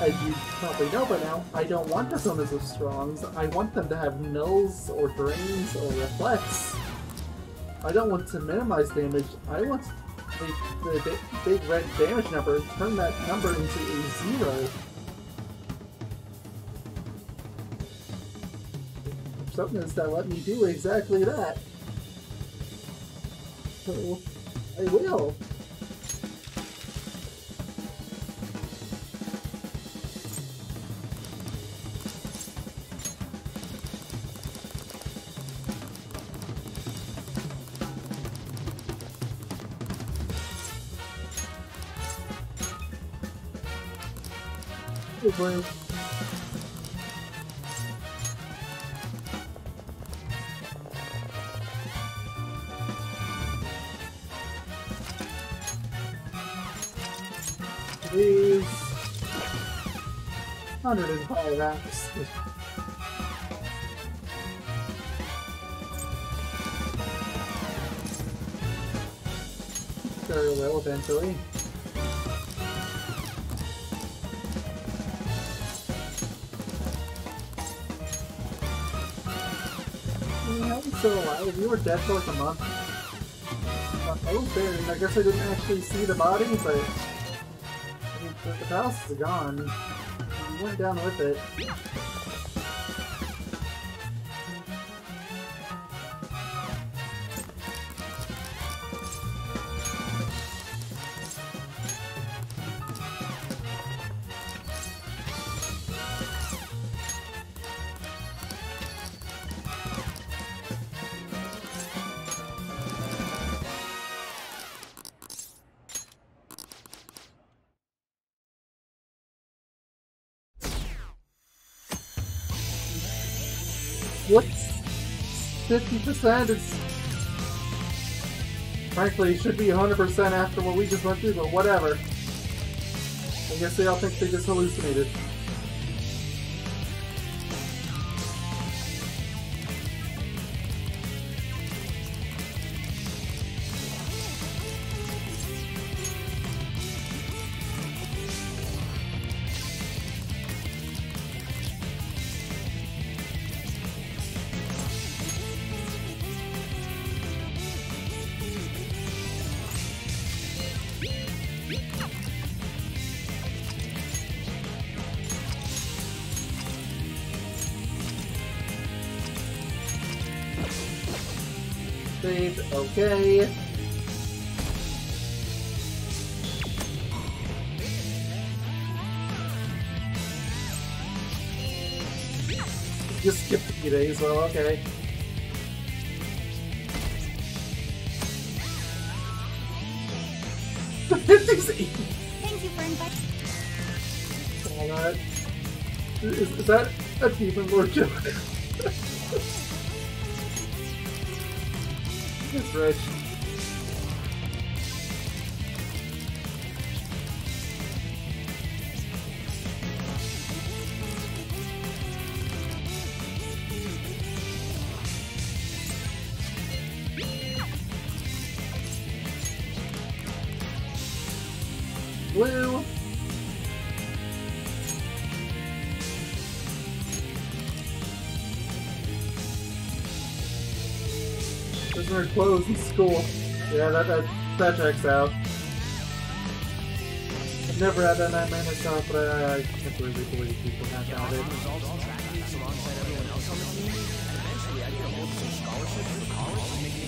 as you probably know by now, I don't want personas with strongs. I want them to have nulls or drains or reflects. I don't want to minimize damage. I want the, the big red damage number turn that number into a zero. Something that let me do exactly that. So, I will. Please. 105 apps. Very well, eventually. Still alive. You were dead for like a month. Uh, I was there, and I guess I didn't actually see the body, but I mean, the, the palace is gone. You went down with it. 50%? It's frankly it should be 100% after what we just went through, but whatever. I guess they all think they just hallucinated. A checks out. I've never had that nightmare myself, but I, I can't really believe people have had it. results and techniques alongside everyone else on the team, and eventually I get a hold of some scholarships for college making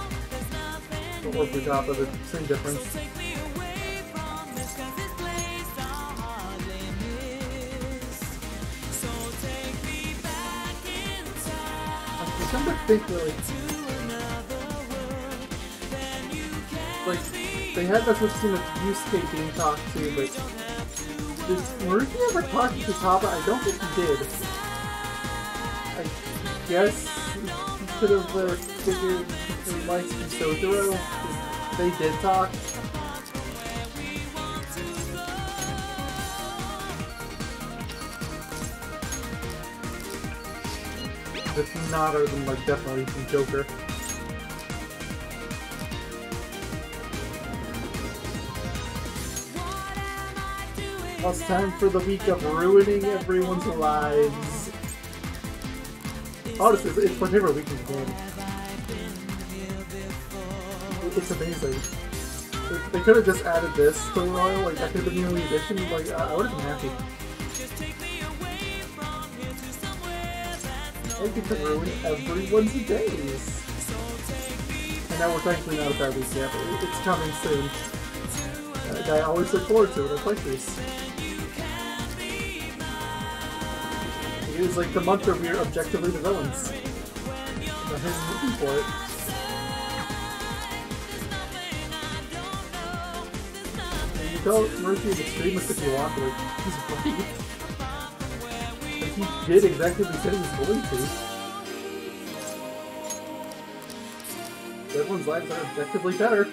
We're for top of it, same difference. Trying to think really. Like, they had that much scene of Yusuke being talked to, but did Maruki ever talk to Kitagawa? I don't think he did. I guess he could have uh, figured he likes Sotaro. They did talk. If not, or then like definitely from Joker. It's time for the week of ruining everyone's lives. Oh, Honestly, it's, it's my favorite week in the game. It's amazing. They could have just added this to Royal, like that could have been the only edition. Like I would have been happy. I get to ruin everyone's days. And now we're thankfully not yet, but it's coming soon. I always look forward to it. I like this. It is like the month where we're objectively the villains. And I'm looking for it. Tell an extremist if you want, but he's right. But he did exactly what he said he was going to. Everyone's lives are objectively better.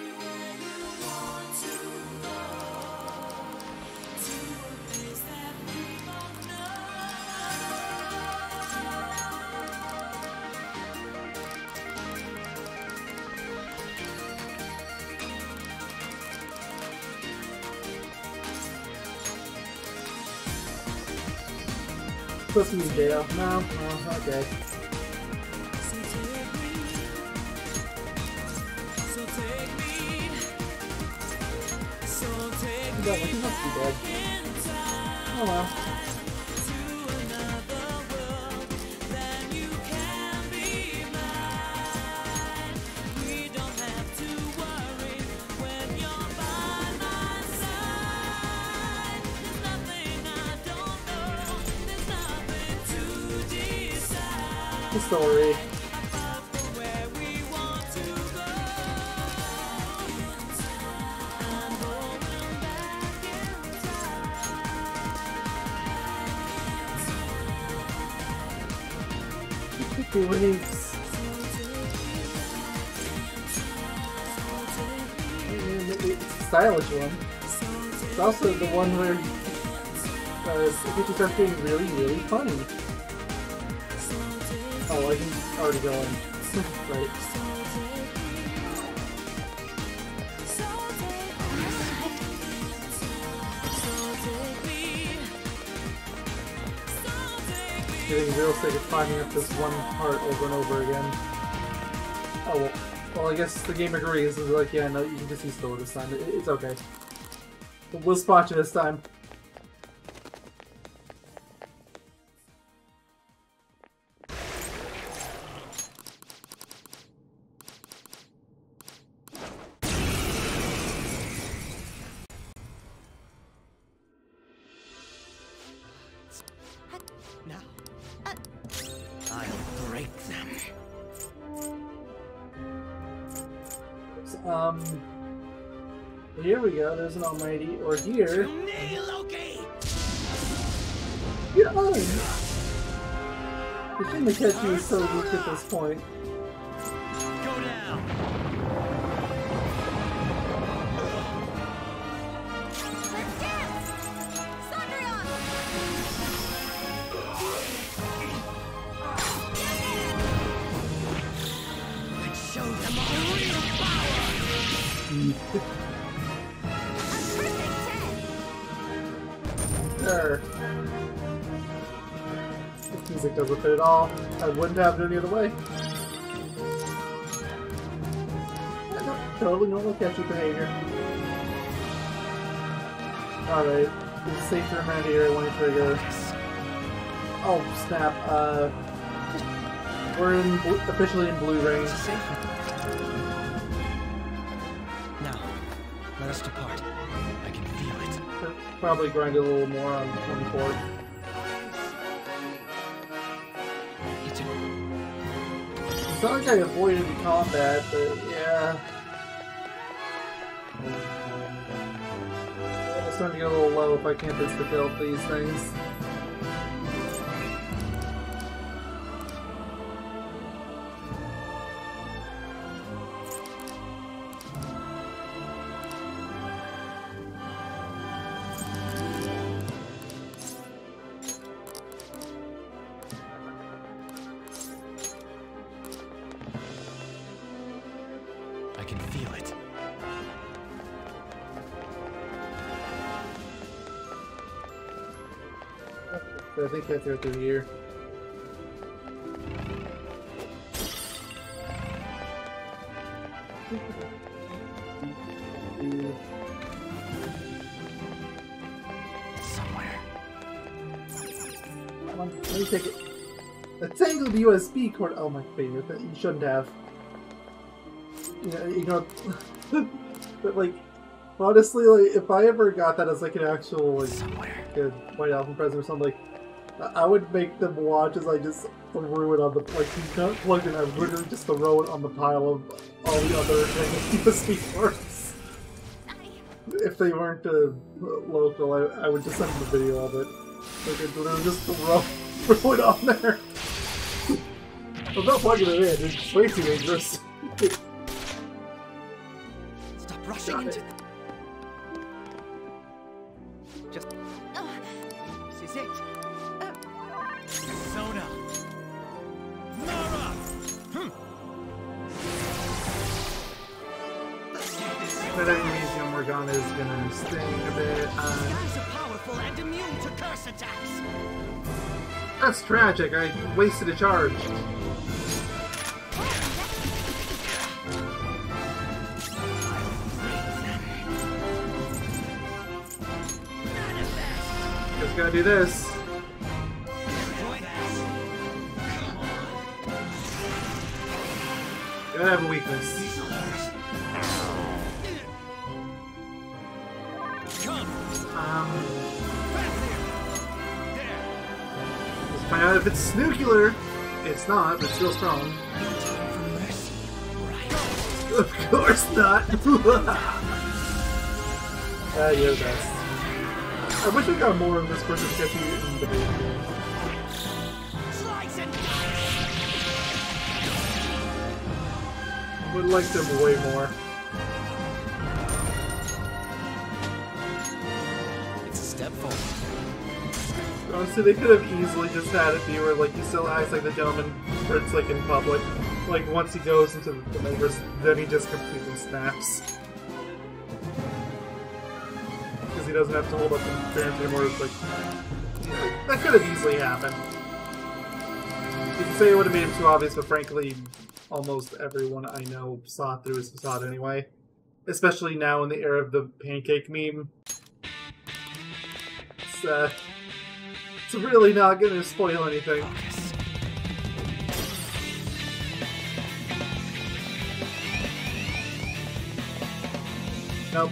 Jail. No? Oh, okay. He's not, he's not too bad. Oh well. And It's a stylish one. It's also the one where uh, Akechi starts getting really, really funny. Already go in. right. Getting real sick of climbing up this one part over and over again. Oh well. Well, I guess the game agrees. It's like, yeah, no, you can just use Thor this time. It- it's okay. We'll spot you this time. At this point. I wouldn't have it any other way. Totally normal catchy behavior. Alright. There's a safe room out here. One trigger. Oh snap! Uh, we're in officially in blue range. Now, let us depart. I can feel it. Probably grind a little more on 24. Not like I avoided the combat, but yeah. Uh, it's starting to get a little low if I can't insta kill these things. So I think that's right through here. Somewhere. Come on, let me take it. A tangled USB cord. Oh, my favorite. That you shouldn't have. You know, you know but like, honestly, like, if I ever got that as like an actual like Somewhere. a White Album present or something, like, I- would make them watch as I just threw it on the like you got plugged in. I literally just throw it on the pile of all the other USB cords. If they weren't uh, local, I, I would just send them a video of it. Like, I'd literally just throw, throw it on there. I'm not plugging it in, it's way too dangerous. Stop rushing into. It. Just. This is it. Sona. Nara. But that means, you Morgana is gonna sting a bit. Uh, Guys are powerful and immune to curse attacks. that's tragic, I wasted a charge. Gotta do this. Gotta have a weakness. Um, let's find out if it's nuclear. It's not, but still strong. Of course not. Ah, you're the best. I wish we got more of this person sketchy in the video game. Would like them way more. It's a step forward. Honestly, they could have easily just had it be where like he still acts like the gentleman Prince like in public. Like once he goes into the neighbors, then he just completely snaps. He doesn't have to hold up parents anymore. It's like that could have easily happened. You can say it would have made him too obvious, but frankly, almost everyone I know saw through his facade anyway. Especially now in the era of the pancake meme. It's uh it's really not gonna spoil anything. Nope.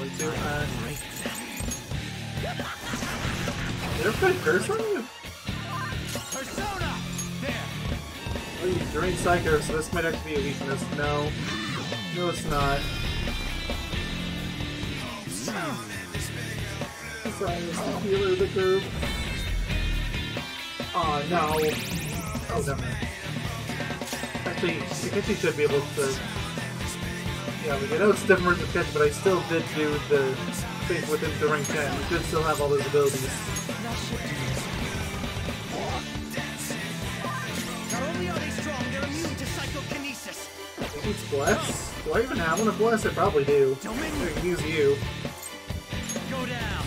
so this might actually be a weakness. No. No, it's not. Sorry, the healer of the group. Oh no. Oh, never. Actually, Pikachu should be able to. Yeah, like, I know it's different from Pikachu, but I still did do the thing with him to rank 10. He should still have all those abilities. Bless? Do I even have one of Bless? I probably do. I can use you. go down.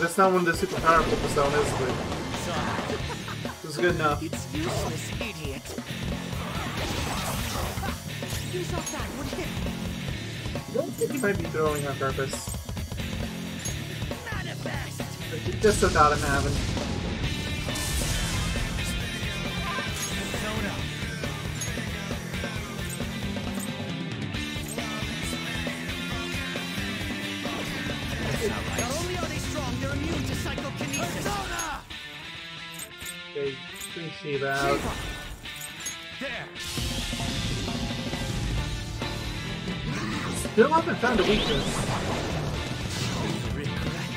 That's not one of the super powerful personas, but Son, it was good enough. it's useless, idiot. Use off that. What hit? I don't think he might be throwing on purpose. Manifest! Just without him having. Still haven't found a weakness. Regret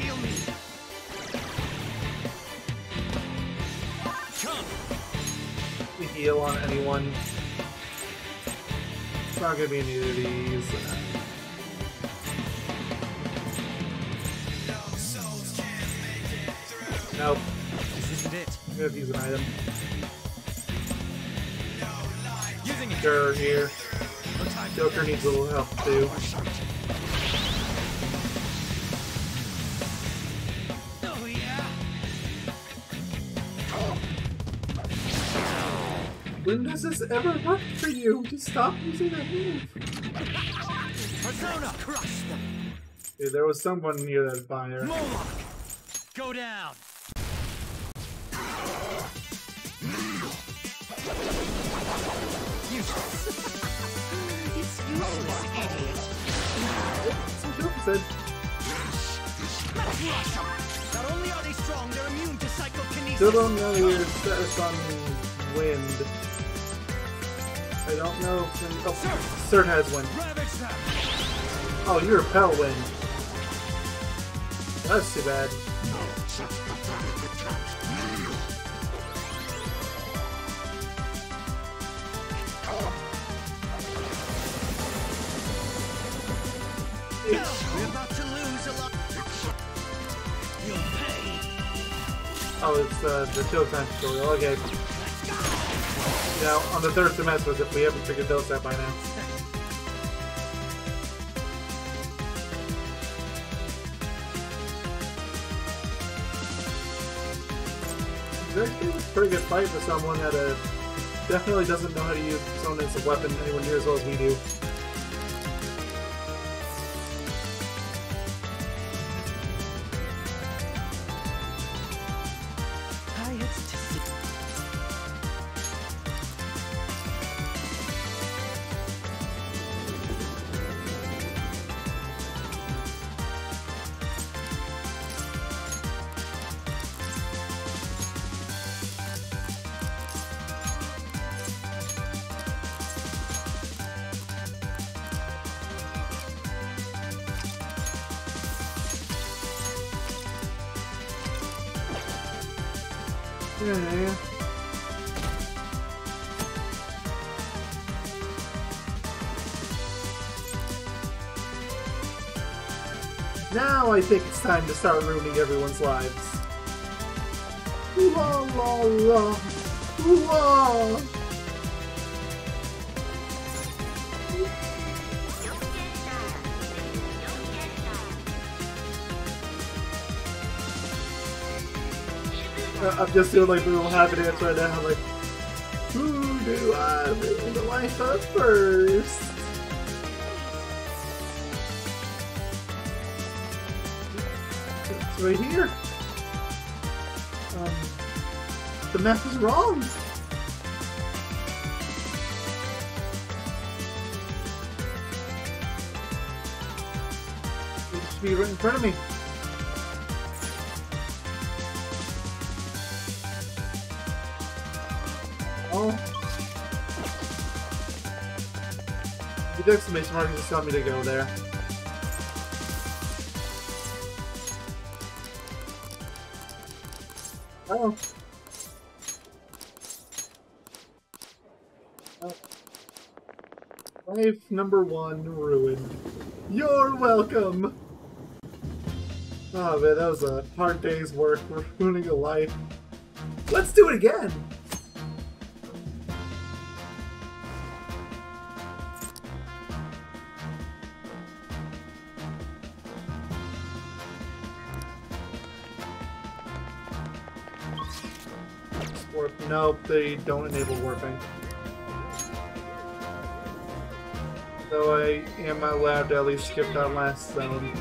heal me! Come! To heal on anyone. It's not gonna be any of these. Nope. This isn't it. I'm gonna use an item. Using it. Joker here. No time for Joker needs a little help too. Oh. When does this ever work for you? Just stop using that move. Persona, crush them. Dude, there was someone near that fire. Moloch, go down. Some Joker said, Crush. Not only are they strong, they're immune to psychokinesis. still don't know your status on wind. I don't know if... Oh, Cert has wind. Oh, you repel wind. That's too bad. Oh, it's uh, the Showtime tutorial. Okay. Yeah, on the third semester, if we haven't figured those out by now. It's actually a pretty good fight for someone that uh, definitely doesn't know how to use Persona as a weapon anywhere near as well as we do. Time to start ruining everyone's lives. La la la. La. I'm just doing like little habit dance right now. I'm Like, who do I ruin the life of first? Right here. Um, the map is wrong. It should be right in front of me. Oh. The exclamation mark just telling me to go there. Number one ruined. You're welcome! Oh man, that was a hard day's work ruining a life. Let's do it again! Warp. Nope, they don't enable warping. So I am allowed to at least skip that last zone.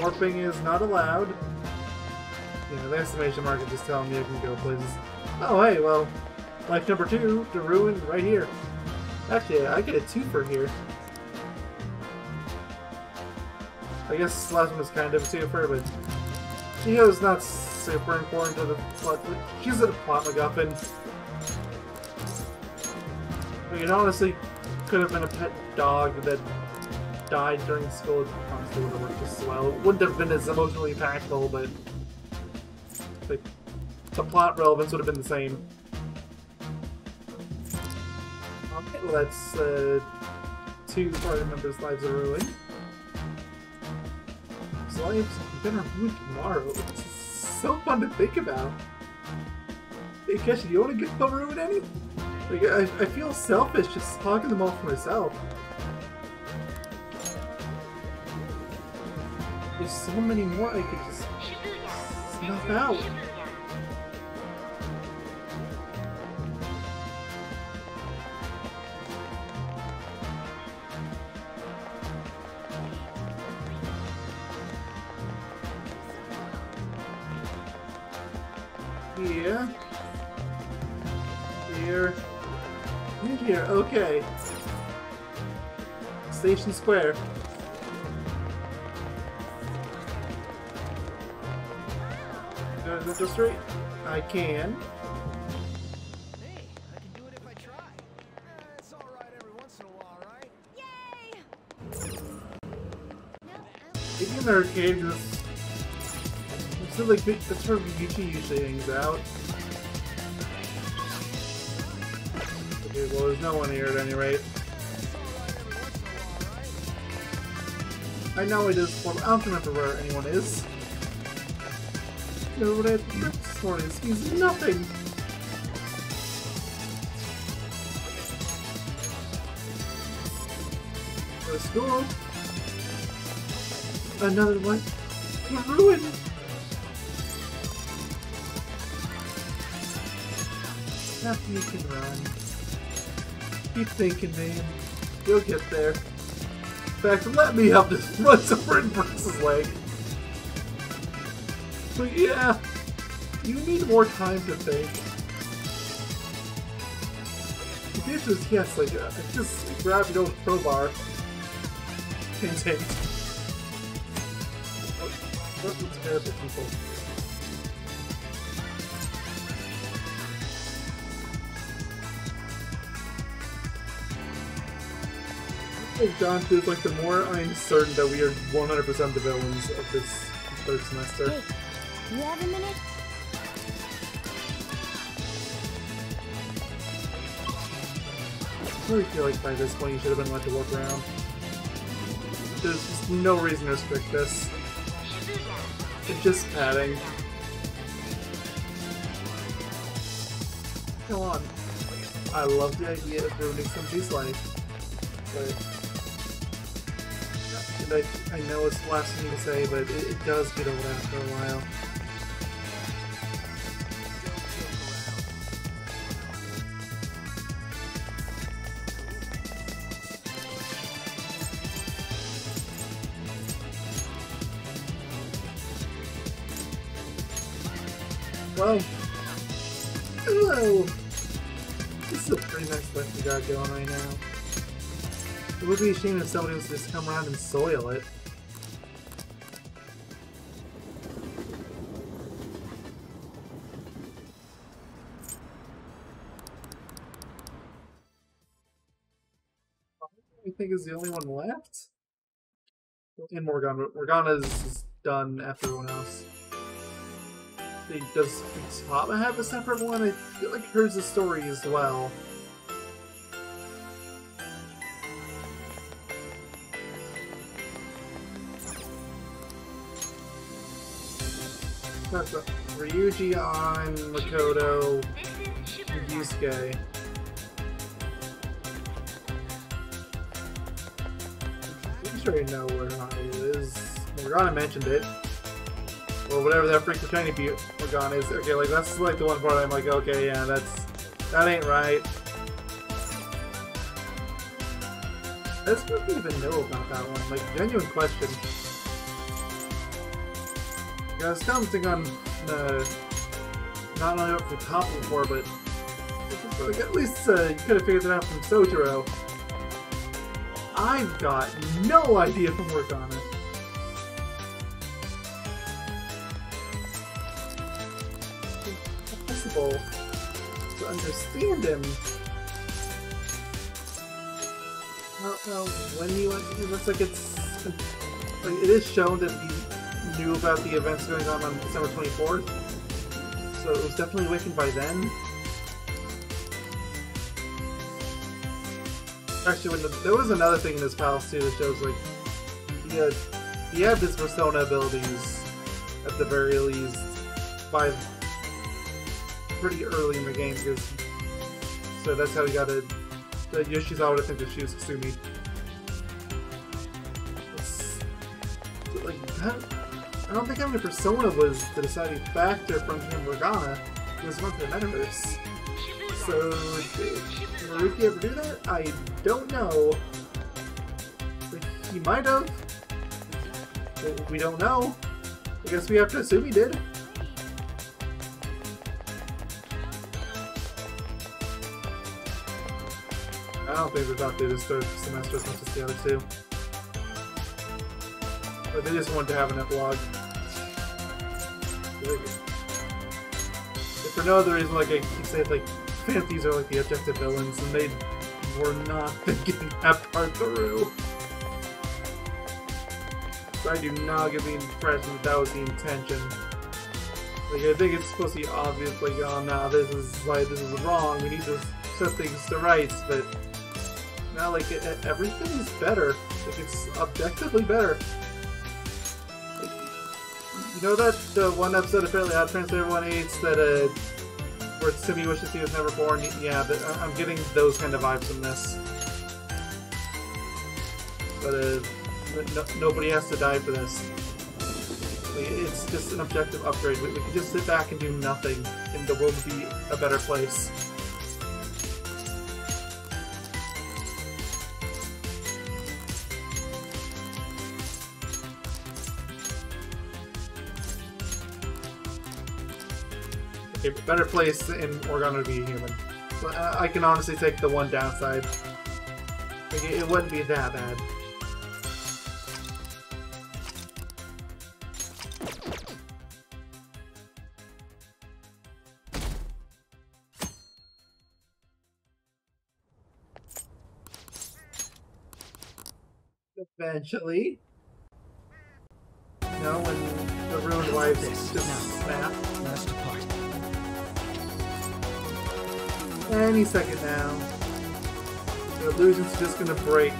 Warping is not allowed. Yeah, the exclamation mark is just telling me I can go places. Oh, hey, well, life number two, the ruin right here. Actually, I get a two for here. I guess last one was kind of a twofer, but was not super important to the plot. He's a plot MacGuffin. I mean, honestly, could have been a pet dog that died during school. It Honestly, would have worked as well. It wouldn't have been as emotionally impactful, but like, the plot relevance would have been the same. Okay, well that's uh, two party members' lives are ruined. His life's gonna ruin tomorrow. It's so fun to think about. Hey, Kesha, do you want to get the ruin any? Like, I, I feel selfish just talking them all for myself. There's so many more I could just snuff out. Square. Go can. I can do it if I. Eh, it's in a while, right? Maybe in the arcade just it's like that's where Ryuji usually hangs out. Okay, well there's no one here at any rate. I know it is well, I don't remember where anyone is. No, what I had to this morning means nothing. Go to school. Another one. Ruined. After you can run. Keep thinking, man. You'll get there. Fact, let me help this run over and breaks his leg. But yeah, you need more time to think. Answer is yes, like, uh, just grab your old crowbar. Hint, hint. What was terrible people? Gone through, like, the more I'm certain that we are 100% the villains of this third semester. Hey, you have a minute? I really feel like by this point you should have been let to walk around. There's just no reason to restrict this. It's just padding. Come on. I love the idea of ruining somebody's life. But I, I know it's the last thing to say, but it, it does get old after a while. Well, hello! This is a pretty nice life we got going right now. It would be a shame if somebody was to just come around and soil it. I think is the only one left. In Morgana, Morgana's done after everyone else. Does Tama have a separate one? I feel like hers is story as well. A Ryuji on Makoto and Yusuke. I'm sure you know where Hana is. Morgana mentioned it. Or whatever that freaking trying to be Morgana is. Okay, like that's like the one part I'm like, okay, yeah, that's that ain't right. What we even know about that one. Like genuine question. Yeah, I was commenting on uh, not only up the top before, but like, at least uh, you could have figured that out from Sojiro. I've got no idea from Morgana. Impossible to understand him. I don't know when he went. It looks like it's like it is shown that he knew about the events going on on December twenty fourth. So it was definitely awakened by then. Actually, the, there was another thing in this palace too that shows like he had he had his persona abilities at the very least by pretty early in the game because so that's how he got it. The Yoshizawa to think that she was Kasumi. It's, like that, I don't think having a persona was the deciding factor from him Morgana. Was about the metaverse. So, did Maruki ever do that? I don't know. He might have. We don't know. I guess we have to assume he did. I don't think they got do this third semester as much as the other two. But they just wanted to have an epilogue. No other reason, like I keep saying, like Phanties are like the objective villains, and they were not thinking that part through. So I do not get the impression that that was the intention. Like I think it's supposed to be obvious, like, oh no, this is like this is wrong. We need to set things to rights, but now like e- everything is better. Like it's objectively better. You know that the one episode of Fairly Odd Parents that everyone hates that uh where Timmy wishes he was never born? Yeah, I'm getting those kind of vibes from this. But uh, no, nobody has to die for this. It's just an objective upgrade. We, we can just sit back and do nothing, and the world would be a better place. Okay, better place in Oregon to be a human. But uh, I can honestly take the one downside. Like, it, wouldn't be that bad. Eventually. You know, when the ruined wives just snap. Any second now. The illusion's just gonna break.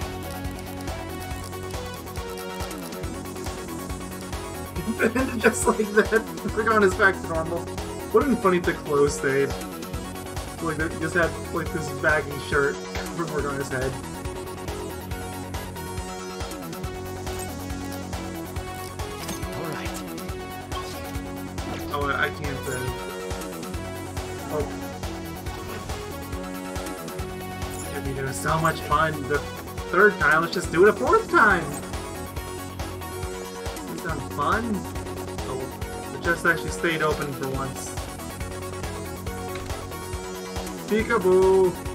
and just like that, Morgana's back to normal. What a funny the clothes stayed. Like they just had like this baggy shirt over Morgana's head. much fun the third time, let's just do it a fourth time! This fun. Oh, it just actually stayed open for once. Peekaboo!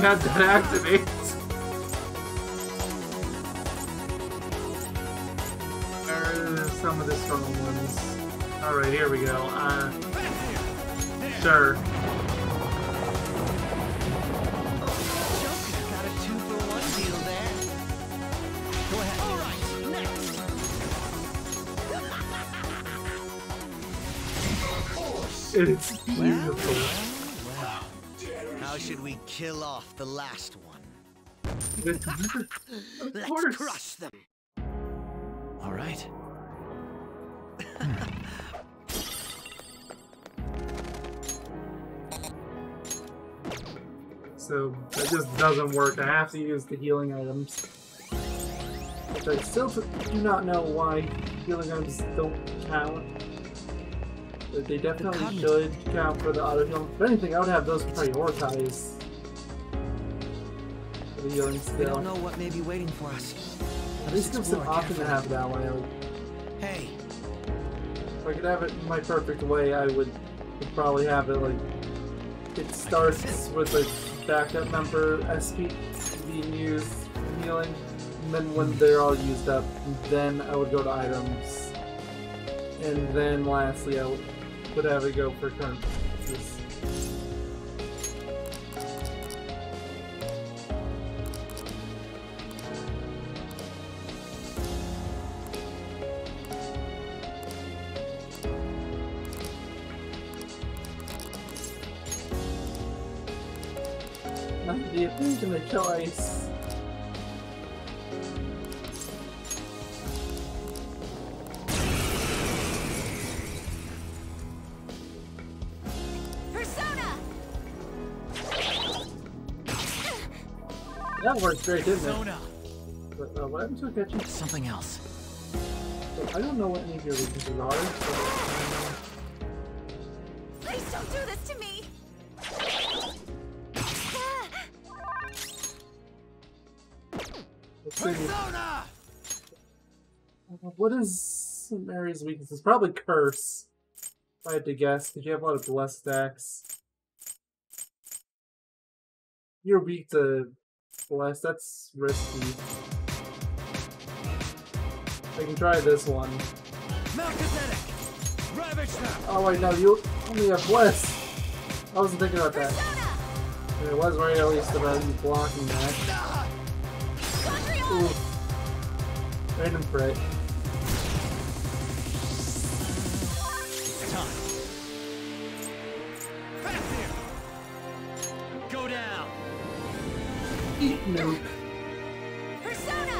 Had that activate. Let's course. crush them. All right. So that just doesn't work. I have to use the healing items. Which I still do not know why healing items don't count. But they definitely should count for the auto heal. If anything, I would have those prioritized. The We don't know what may be waiting for us. At least an explore option to have that way. Hey, if I could have it my perfect way, I would, would probably have it like it starts with a backup member SP being used healing, and then when they're all used up, then I would go to items, and then lastly I would, would have it go for current choice. Persona! That worked great, didn't it? But, uh, what happened to a catching? Something else. So I don't know what any of your weaknesses are. So, uh, Please don't do let's see. Persona. What is Mary's weaknesses? Probably curse. If I had to guess, because you have a lot of bless stacks. You're weak to bless. That's risky. I can try this one. Melchizedek. Ravage them. Oh wait, no, you only have bless. I wasn't thinking about that. Persona! It was right at least about you blocking that. Cendrillon! Ooh. Random crit. Time. Pantheon. Go down. Eat nuke. Persona!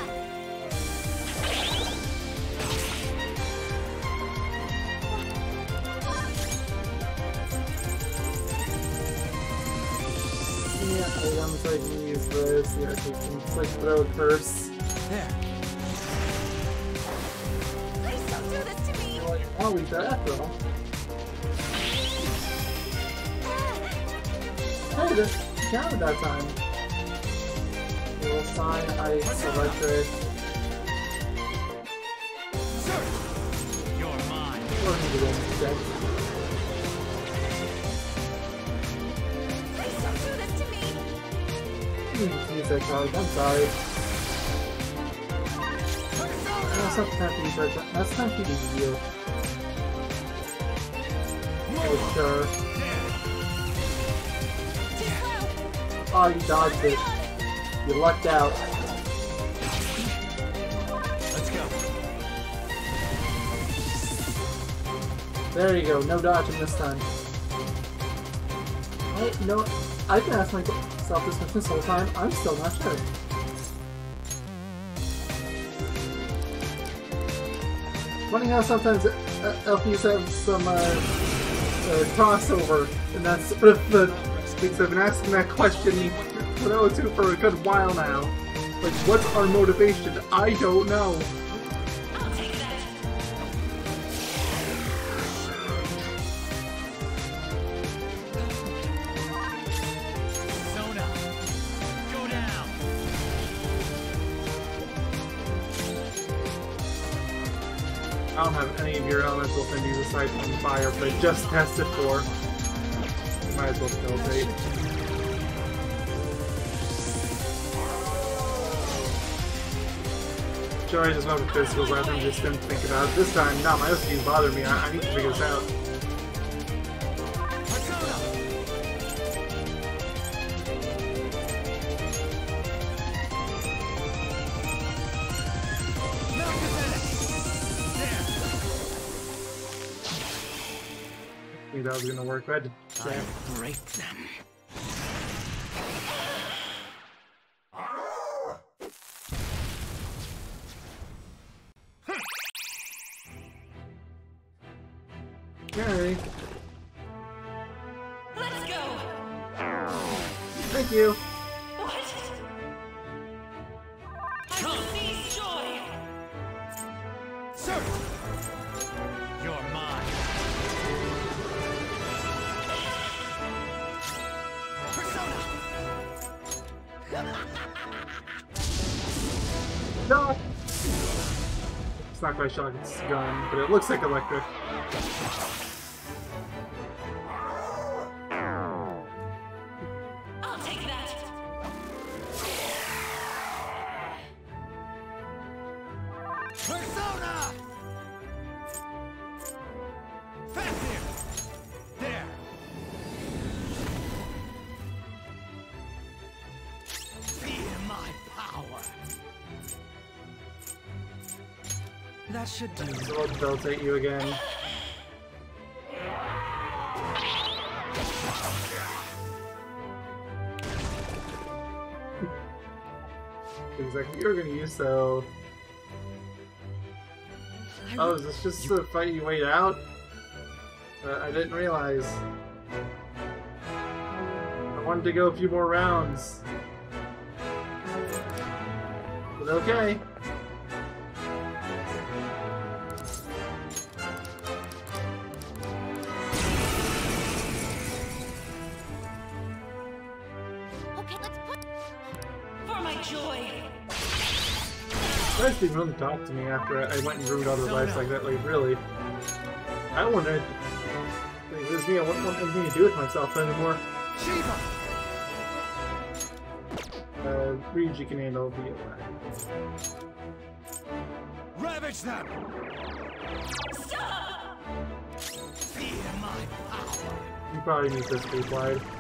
Yeah, items I can use this. Yeah, I can like throw a curse. There. Please don't do this to me! Well, I'll leave that after all. Hey, this counted that time. Little sign, ice, electric. You're mine. Or need You need to use that card. I'm sorry. No, it's not time to use that card. That's time for you. Oh, sure. Oh, you dodged it. You lucked out. Let's go. There you go. No dodging this time. I, you know what? I've been myself this question this whole time. I'm still not sure. Funny how sometimes uh, LPs have some uh, uh, crossover, and that's sort of the because I've been asking that question for O2 for a good while now. Like, what's our motivation? I don't know. Your elemental affinity aside from fire, but just tested for. Might as well kill facilitate. Sure, I just went with physicals last time, just didn't think about it. This time, no, my OCDs bother me. I, I need to figure this out. Was gonna work. I had to try. Break them. Gun, but it looks like electric. Debilitate you again. Exactly, you're gonna use so. Oh, is this just the fight you wait out? Uh, I didn't realize. I wanted to go a few more rounds. But. Okay, guys didn't really talk to me after I went and ruined other lives like that. Like, really. I don't want to. Like, this is me. I wouldn't want anything to do with myself anymore. Shiva! Uh, Ryuji can handle the attack. Ravage them! Stop! Feel my power! You probably need this replied. Stop!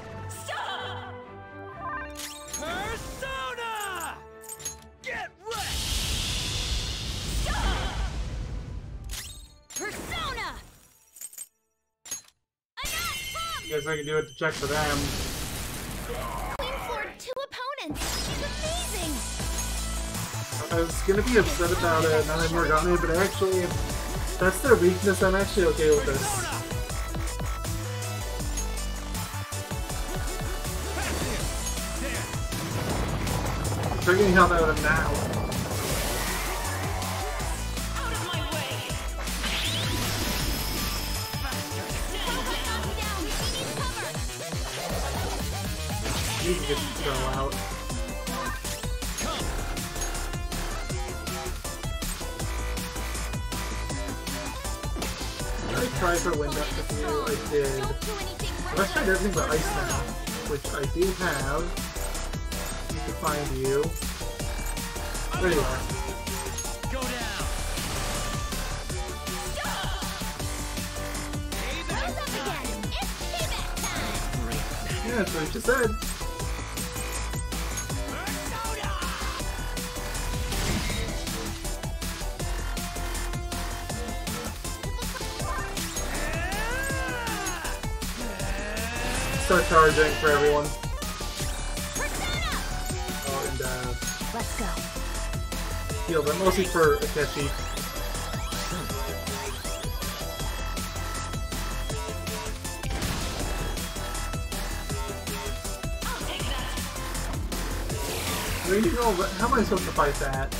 I can do it to check for them. Two opponents! She's amazing! I was gonna be upset about it, not having Morgana, but actually, that's their weakness, I'm actually okay with this. Persona! Fafnir! There! They're out of now. You can just throw out. I tried for wind up with you, I did. Don't do anything I tried everything but ice now, which I do have. You can find you. There you are. Go down! Rise up again! It's payback time! Yeah, that's what you just said. Charging for everyone. Oh, and uh, Let's go. heal, but mostly for Akechi. I'll take that! I mean, you know, how am I supposed to fight that?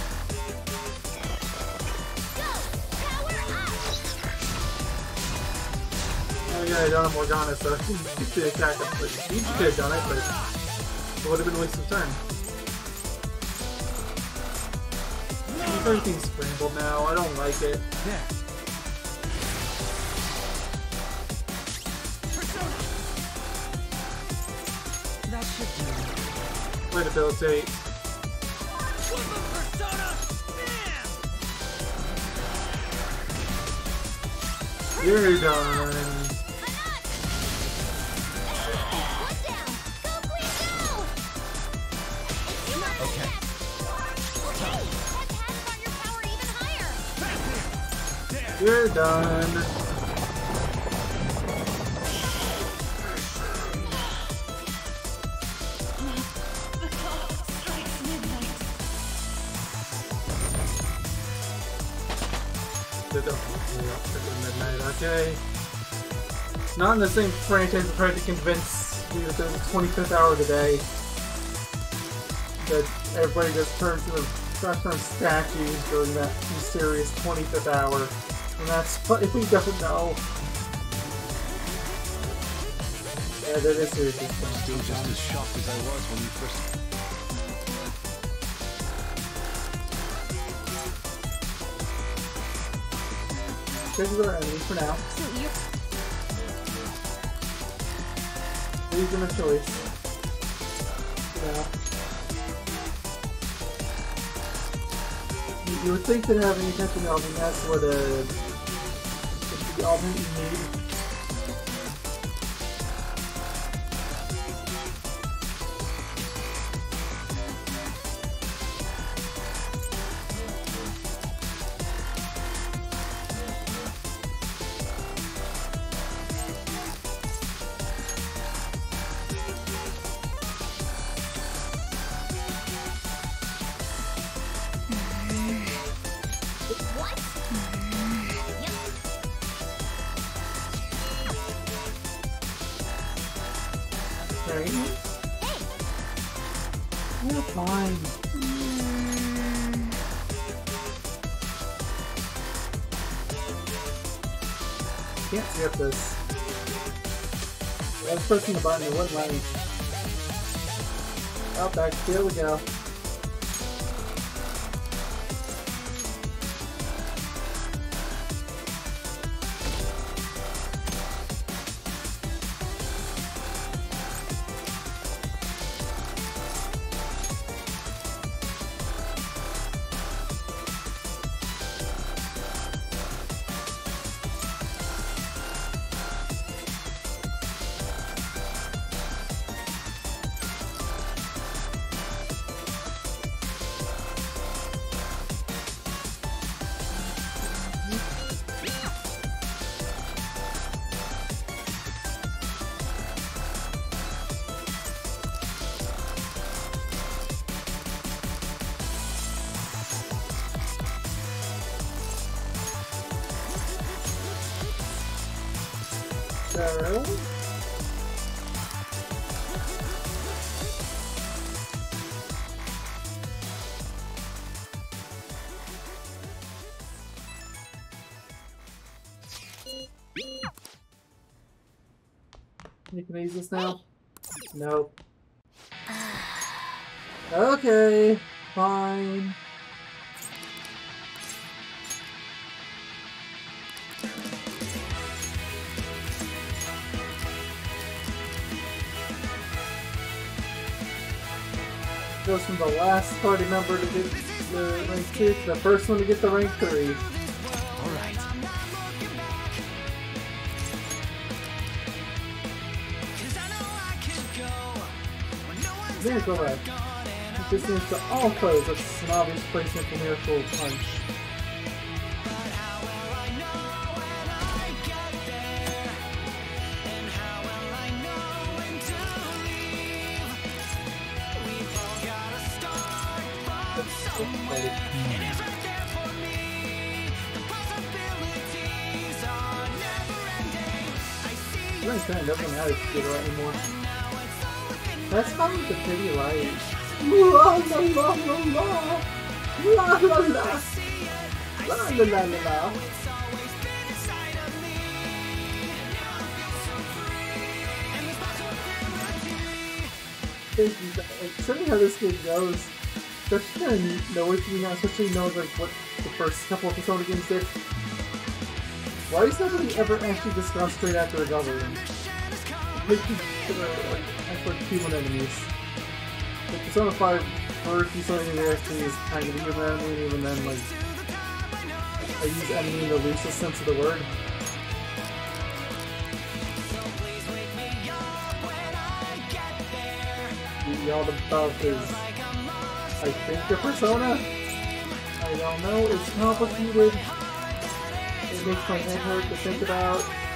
have done a Morgana, so he should attack him. But he could have done it, but it would have been a waste of time. Everything's scrambled now. I don't like it. Yeah. Way to debilitate. You're done. Okay? Not in the same franchise that tried to convince you that a 25th hour today. That everybody just turns to starts turn statues during that mysterious 25th hour. And that's what we don't know. Yeah, that is seriously Still just as shocked as I was when you first. This is our enemy for now. Leave them a choice. Yeah. You, you would think that having attention element, that's what a the element you need. Wouldn't let me. Oh, back, here we go. This now? Nope. Okay, fine. Goes from the last party member to get the rank 2 to the first one to get the rank 3. Go ahead. This needs to all close. That's an obvious placement for Miracle Punch. Rank 10 doesn't have to get right anymore. That's probably the pretty light. La la la la la. La la la. La la la la la. Certainly how this game goes. Kind of neat, know you know, especially know like what the first couple of Persona games did. Why does nobody ever actually just go straight after the government? Like, like, like human enemies. Like, Persona 5 for Kisonian actually is kind of even enemy, and even then, like, I use enemy in the loosest sense of the word. The all about is, I think, a persona? I don't know, it's complicated. It makes my head hurt to think about.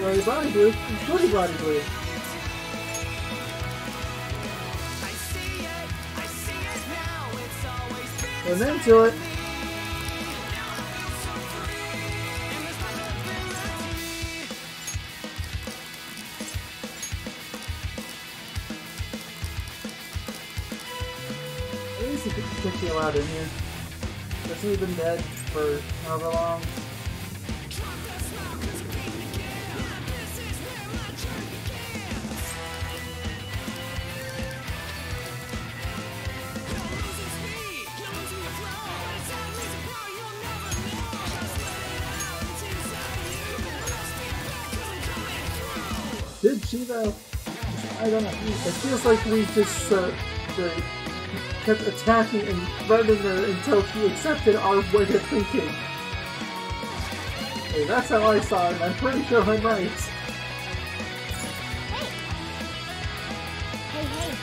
Bloody body glue. Bloody body glue. And then to it. At least you could you out in here. Hasn't he been dead for however long? Feels like we just uh, kept attacking and threatening her until she accepted our way of thinking. Hey, that's how I saw it, I'm pretty sure I'm right. Hey, hey.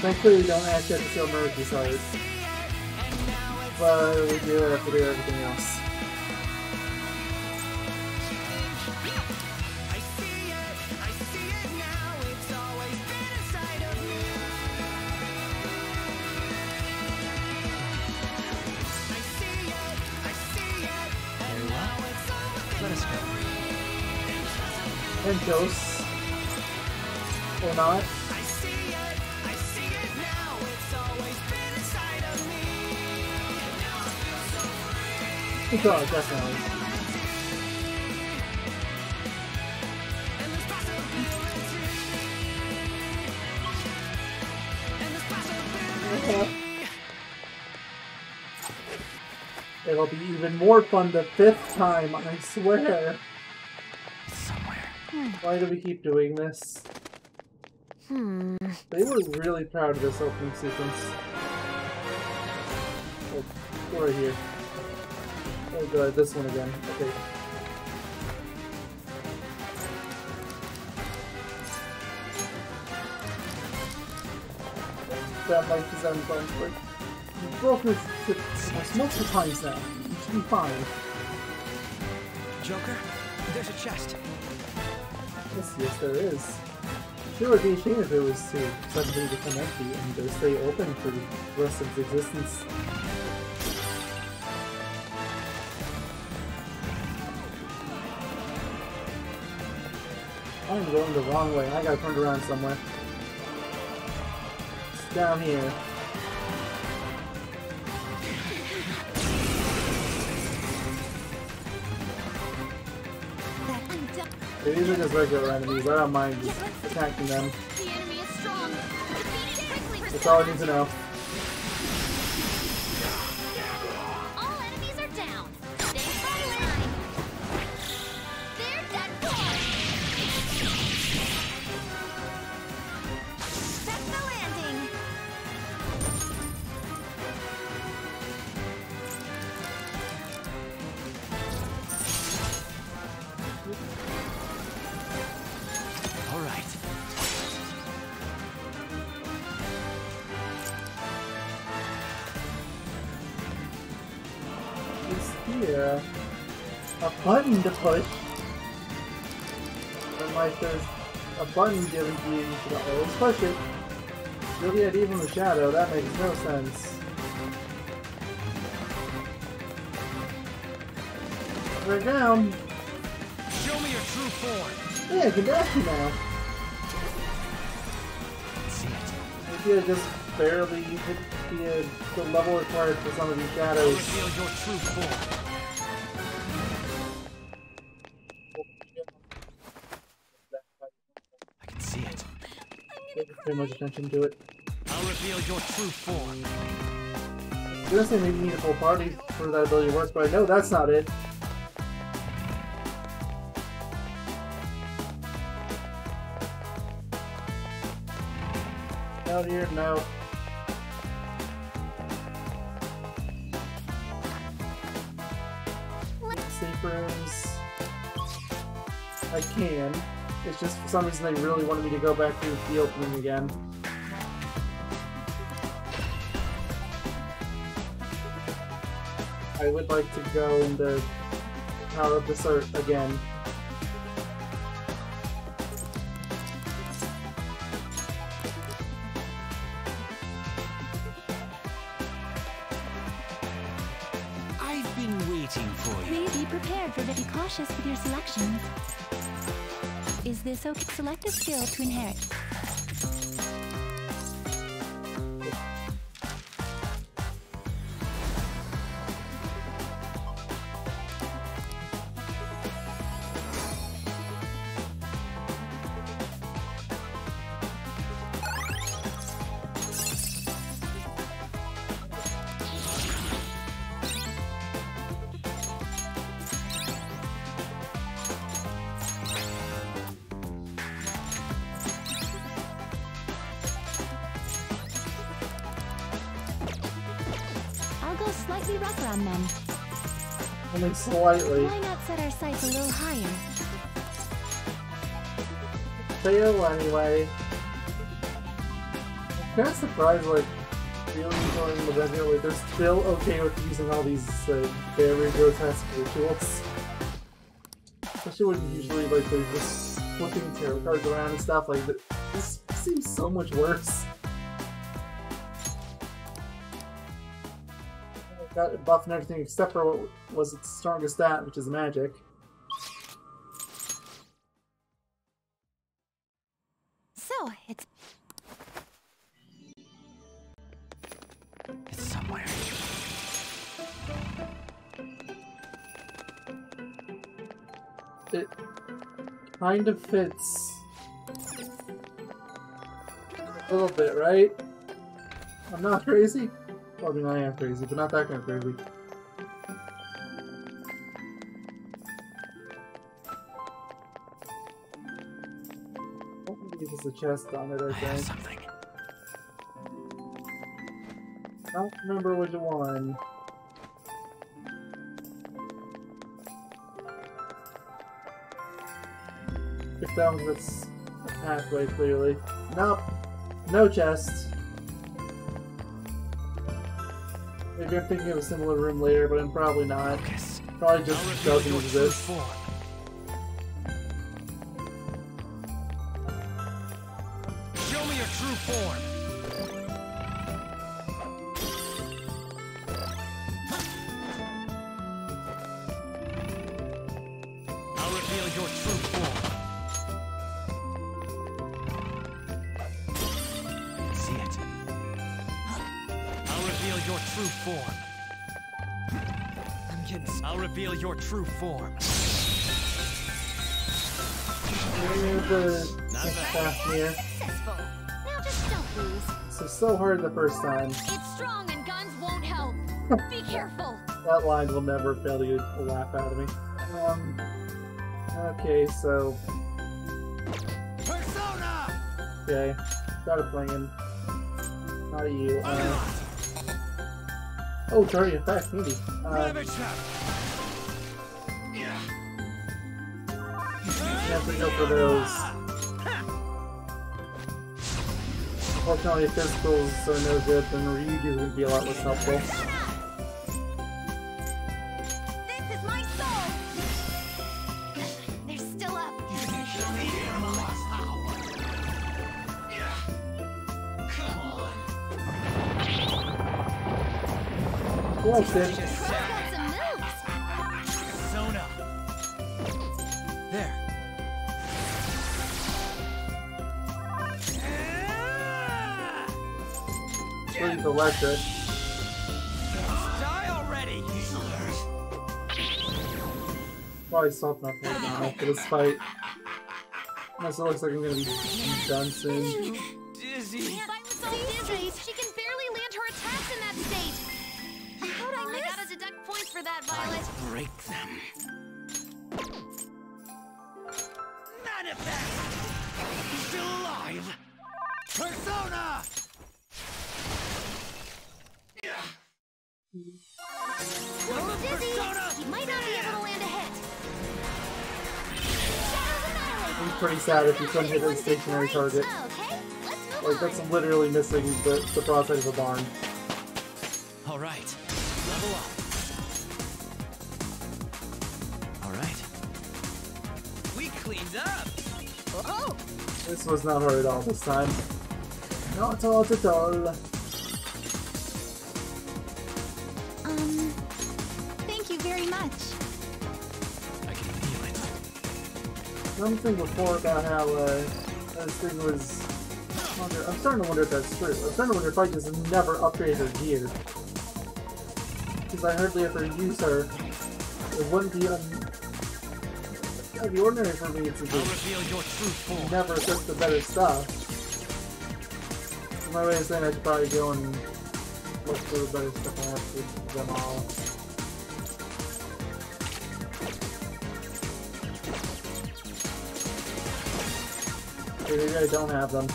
Thankfully, we don't actually have to kill Maruki's heart. But we do have to do everything else. Ghosts. Or not. Oh, definitely. It'll be even more fun the fifth time, I swear. Somewhere. Why do we keep doing this? Hmm. They were really proud of this opening sequence. Oh, right here. Oh god, this one again. Okay. That might design fun, but you broke this this multiple times now. You should be fine. Joker, there's a chest. Yes, yes, there is. Sure would be a shame if it was to suddenly become empty and to stay open for the rest of its existence. I'm going the wrong way. I gotta turn around somewhere. It's down here. These are just regular enemies. I don't mind just attacking them. The enemy is strong. Defeat it quickly. That's all I need to know. Push it. You'll get even the shadow, that makes no sense. We're down. Show me your true form. Yeah, I can dash you now. See it. If you just barely you hit the, uh, the level required for some of these shadows. reveal your true form. Pay much attention to it. I'll reveal your true form. gonna say maybe you need a full party for that ability to work, but I know that's not it. Out here, no. Safe rooms. I can. It's just for some reason they really wanted me to go back through the opening again. I would like to go into Power of Desert again. Is this okay? Select a skill to inherit. Slightly. Why not set our sights a little higher? Fail anyway. I'm kind of surprised, like, really enjoying the video, like, they're still okay with using all these uh, very grotesque rituals. Especially when usually, like, they're just flipping tarot cards around and stuff, like, this seems so much worse. Got it buff and everything except for what was its strongest stat, which is magic. So, it's It's somewhere. it kind of fits a little bit, right? I'm not crazy. I mean, I am crazy, but not that kind of crazy. Hopefully there's a chest on it, I I have think. something. I don't remember which one. If that one halfway clearly. Nope. No chest. Maybe I'm thinking of a similar room later, but I'm probably not. Focus. Probably just doesn't exist. Show me your true form. Form. Here's the Not bad. stuff here. successful. Now just don't lose. So so hard the first time. It's strong and guns won't help. Be careful. That line will never fail you to laugh out of me. Um. Okay, so Persona! okay, started playing. Not you. Uh, oh, sorry. In fact, maybe. Uh, Have to for those. Unfortunately, physicals are no good, then Ryuji would be a lot less helpful. This is Pretty electric. Die already! Probably stop enough right now for this fight. Unless it looks like I'm gonna be done soon. Dizzy! I'm so dizzy. She can barely land her attacks in that state. How'd I miss? I gotta deduct points for that, Violet. Break them. Manifest! He's still alive! Persona! Pretty sad if you couldn't hit a stationary target. Okay, let's move Like, that's literally missing the, the broadside of a barn. Alright, level up. Alright. We cleaned up! Oh, This was not hard at all this time. Not hard at all. Something before about how uh, this thing was. Wonder- I'm starting to wonder if that's true. I'm starting to wonder if I just never upgraded her gear. Because I hardly ever use her. It wouldn't be un- out of the ordinary for me to I'll just reveal your true form. never equip the better stuff. So my way of saying I should probably go and look for the better stuff I have to them all. Maybe I don't have them.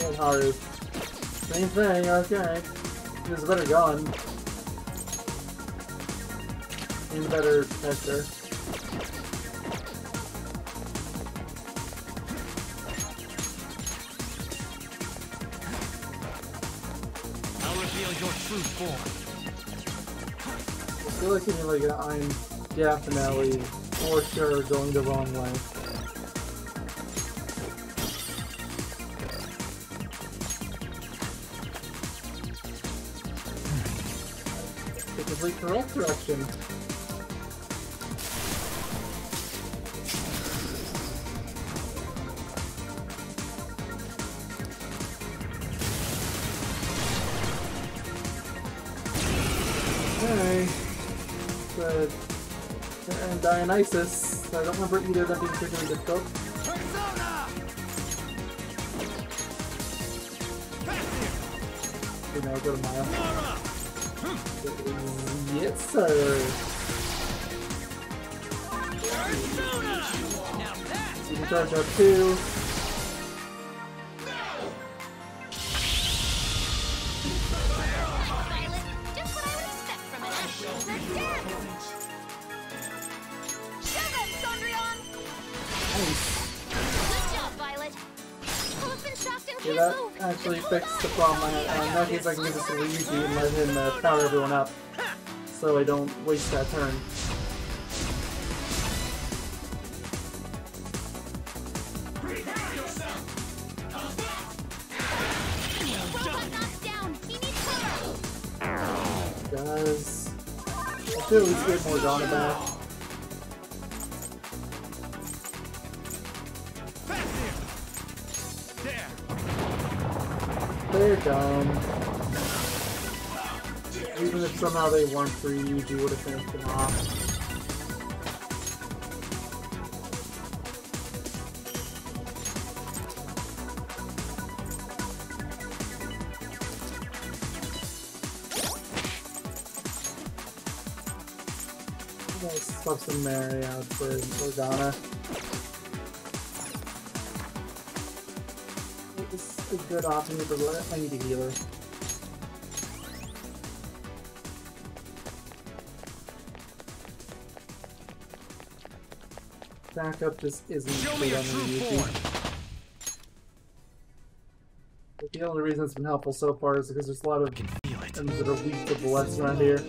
Good Haru. Same thing, okay. There's a better gun. And a better tester. I'll reveal your true form. I feel like in like I'm definitely for sure going the wrong way. Correct direction. Okay. But and Dionysus. I don't remember either of them being particularly difficult. You know, go to Maya. Yes, sir. Persona! Now that's You can charge up two. Violet, just what I would expect from an action dead. Show them, Cendrillon. Nice. Good job, Violet. People have been shocked and Yeah, can't that actually fixed the problem I had. Uh, in that case, I can this to Ryuji and let him uh, power everyone up. So I don't waste that turn. Robot knocked down. He needs cover. Does. I should at least get Morgana back. there! They're done. Somehow they weren't free, Ryuji would have finished them off. Let's some Mary out for Morgana. It's a good option, need a healer. Backup just isn't Show good me your on true the form! But the only reason it's been helpful so far is because there's a lot of can feel that are weak to bullets around here.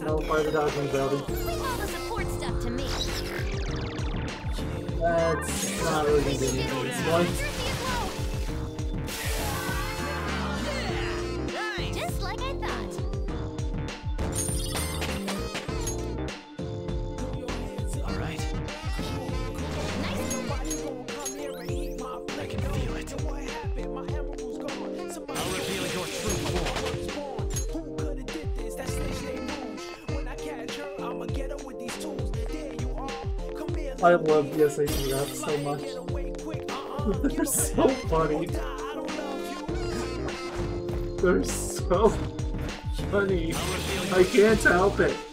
No belly. Leave all the support I love the rap so much. They're so funny. They're so funny. I can't help it.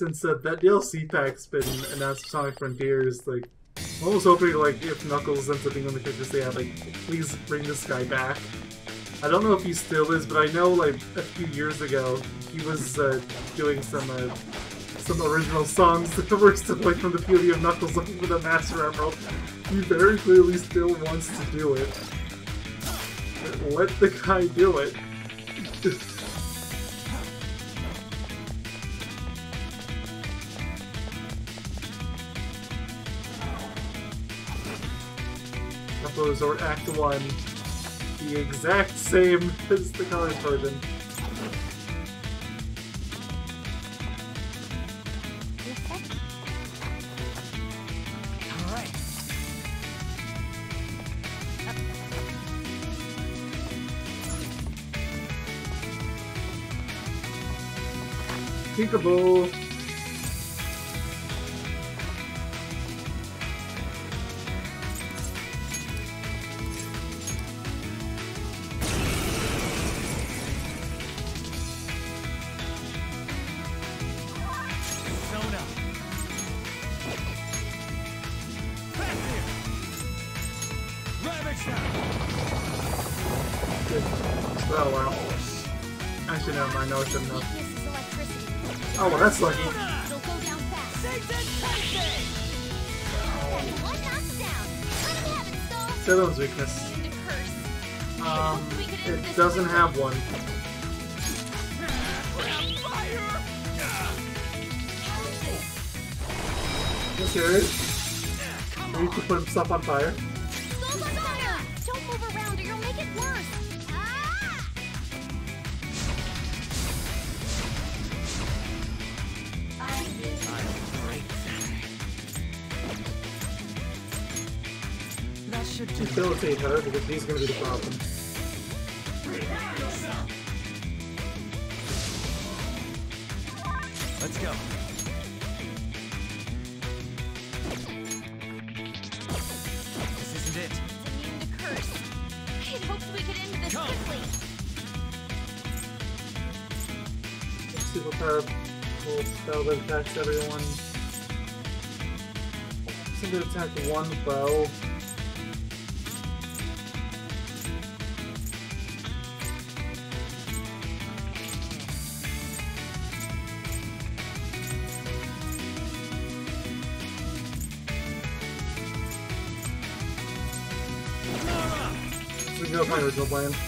Yeah, since uh, that DLC pack's been announced for Sonic Frontiers, like, I'm almost hoping, like, if Knuckles ends up being on the characters they have, like, please bring this guy back. I don't know if he still is, but I know, like, a few years ago, he was uh, doing some uh, some original songs that were still, like, from the beauty of Knuckles looking for the Master Emerald. He very clearly still wants to do it. Let the guy do it. Temple Resort Act 1. The exact same as the colors version. Peekaboo! Need to put himself on fire? Stall Don't move around or you'll make it worse. Ah! That should do. Debilitate her because he's gonna be the problem. attacks everyone. I attack one bow. There's no original plan.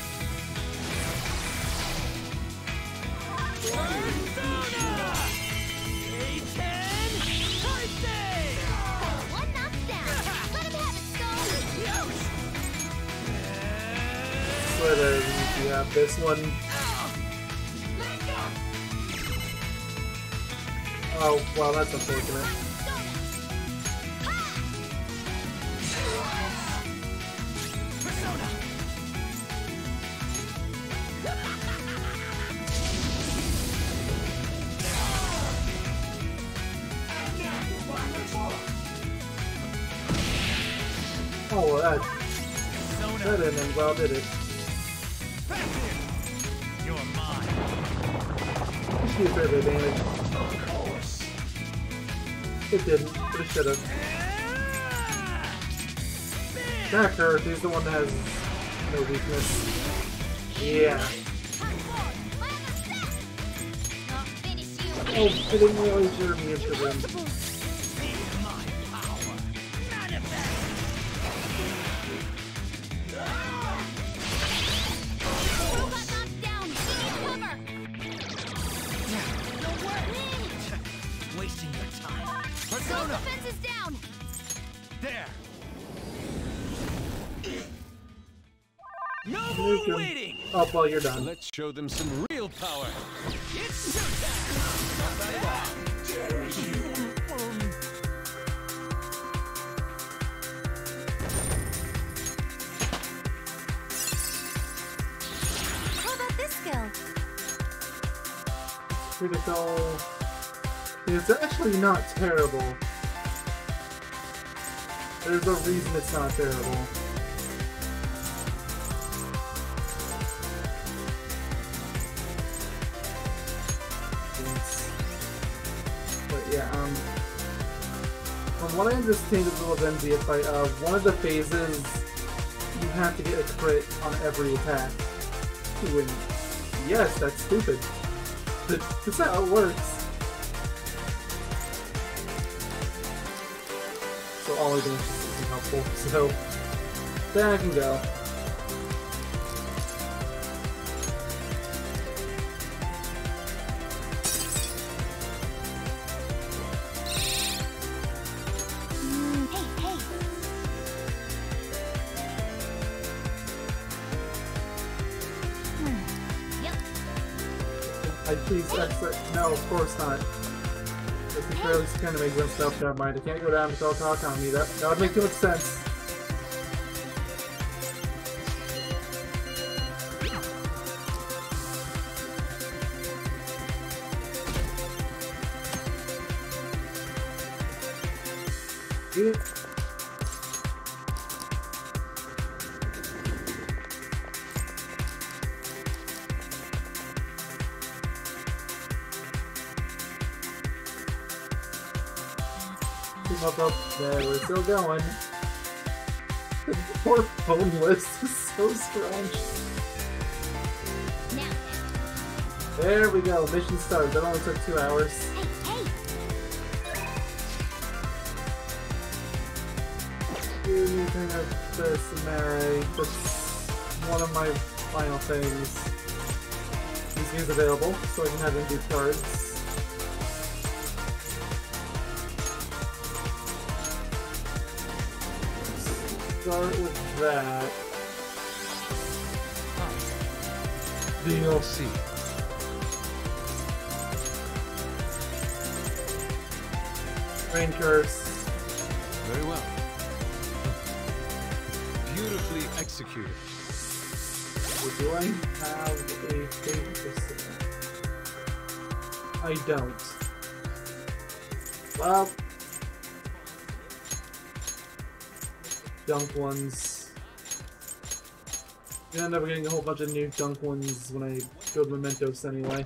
Did it? You're mine. Should be a fair bit of damage. It didn't, but it should have. That hurt. He's the one that has no weakness. Yeah. You. Oh, I didn't realize you were me into them. You're done. Let's show them some real power. It's showtime! How about this skill? Critical. It's actually not terrible. There's a reason it's not terrible. From what I understand of the Lavenza fight, uh, one of the phases you have to get a crit on every attack. Yes, that's stupid. But that's not how it works. So all I do is isn't helpful. So there I can go. I please exit. No, of course not. This is fairly kind of makes sense stuff. Never mind. I can't go down to Telecom Economy. That that would make too much sense. Still going. The poor phone list is so strange. There we go. Mission started. That only took two hours. Anything of this, Mary. That's one of my final things. These games available, so I can have them do cards. Start with that. DLC. Rain Curse. Very well. Beautifully executed. Do I have a favorite system? I don't. Well, dunk ones. You end up getting a whole bunch of new dunk ones when I build mementos anyway.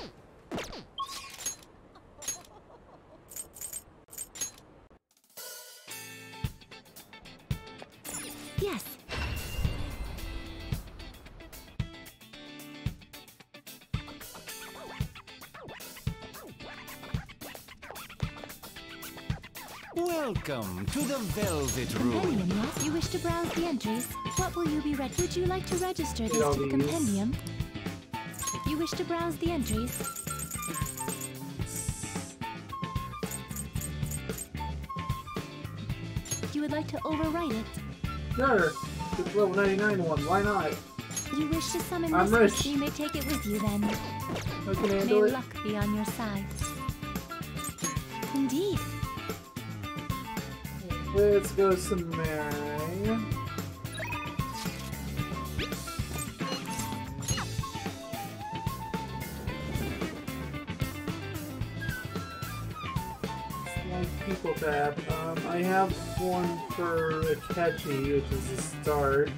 Yes. Welcome to the Velvet Room. To browse the entries? What will you be read? Would you like to register this to the compendium? You wish to browse the entries? You would like to overwrite it? Sure. It's level 99 one. Why not? You wish to summon I'm this rich. You may take it with you then. I can May handle it. luck be on your side. Indeed. Let's go Mary. People tab. Um, I have one for Akechi, which is a start.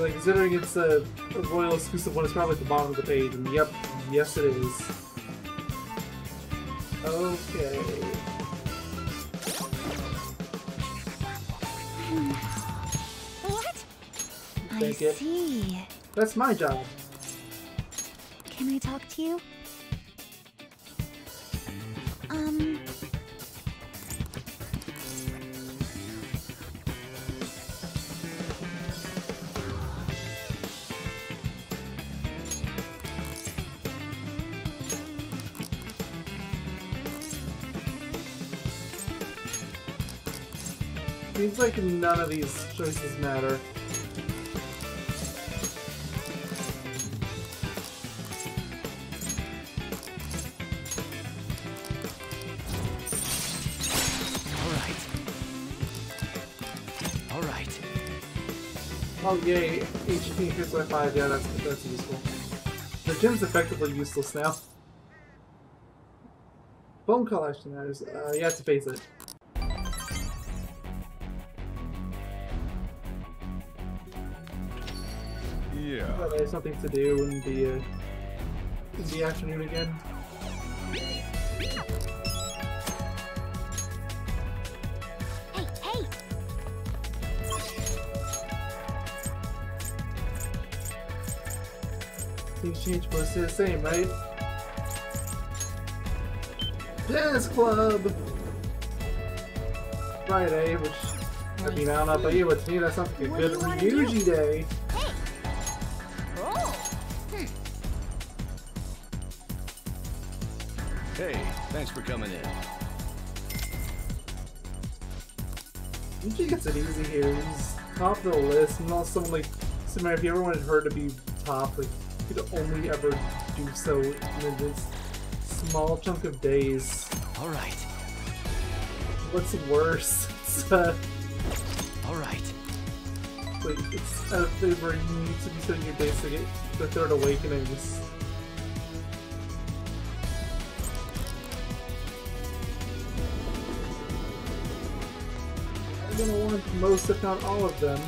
Like, considering it's a, a Royal exclusive one, it's probably at the bottom of the page, and yep, yes it is. Okay. What? I it. see. That's my job. Can I talk to you? Like none of these choices matter. All right. All right. Oh yay, HP increased by 5, yeah, that's, that's useful. The gym's effectively useless now. Bone collectioners, uh, you have to face it. Something to do in the, uh, in the afternoon again. Hey, hey! Things change, but it's the same, right? Jazz Club! Friday, which, I mean, I don't know about you, but to me that sounds like a good? Ryuji day. Thanks for coming in. Usually gets it easy here. He's top of the list, and also like, Samara, if you ever wanted her to be top, like, you could only ever do so in this small chunk of days. All right. What's worse? It's, uh, All right. like, it's a thing where you need to be spending your days to get the third awakenings. I'm gonna want most, if not all of them.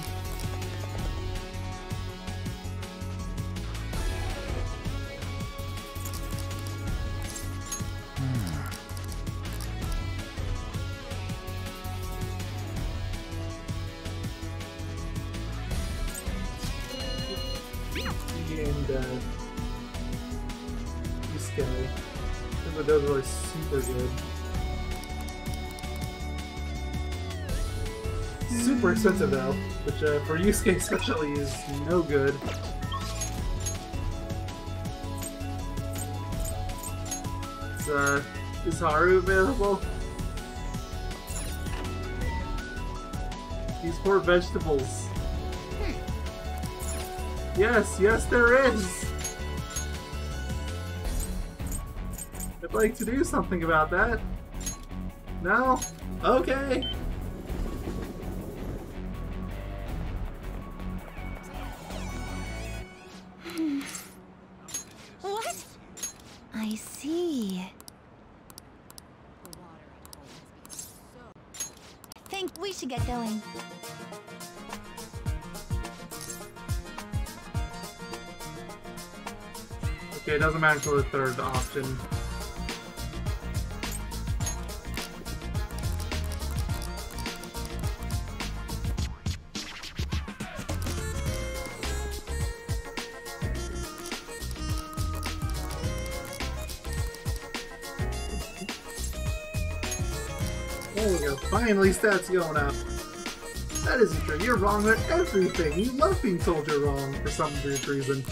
Expensive though, which uh, for Yusuke especially is no good. Is, uh, is Haru available? These poor vegetables. Yes, yes, there is. I'd like to do something about that. No? Okay. automatically the third option. There we go. Finally, stats going up. That isn't true. You're wrong on everything. You love being told you're wrong for some weird reason.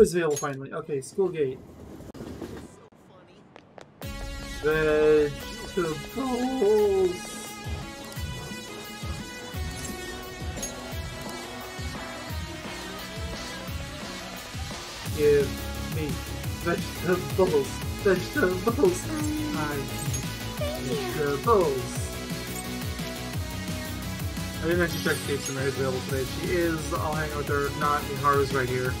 It's available finally. Okay, school gate. Vegetables. Give me vegetables. Vegetables. Vegetables. I didn't actually check Kate is available today. She is. I'll hang out with her. Not, Haru's right here.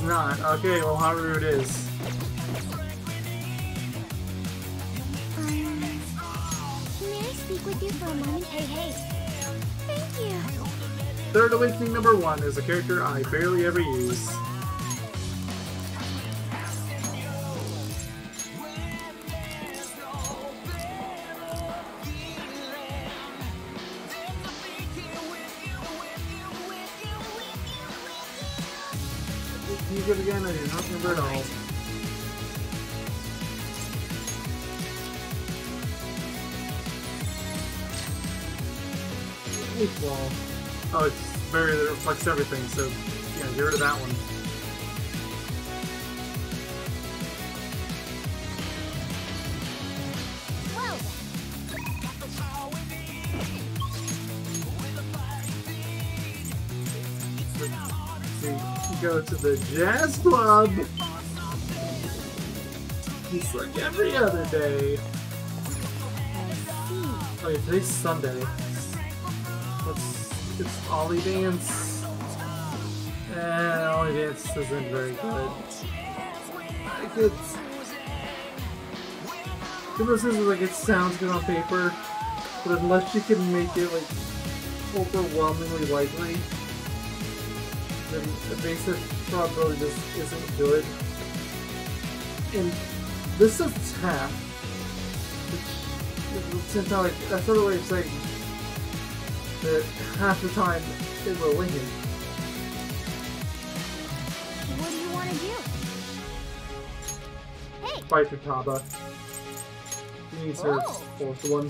Is not. Okay, well, Haru it is. Um, may I speak with you for a moment? Hey, hey. Thank you. Third Awakening number one is a character I barely ever use. Go to the jazz club. It's like every other day. Oh yeah, today's Sunday. It's, it's Ali Dance. Eh, Ali Dance isn't very good. Like it's... This is like it sounds good on paper, but unless you can make it like overwhelmingly likely, then the basic probability just isn't good. And this is tap, which it's kind of like that's another way of saying that half the time it will win you. What do you want to do? Hey, Fight for Taba. He needs her Oh. fourth one.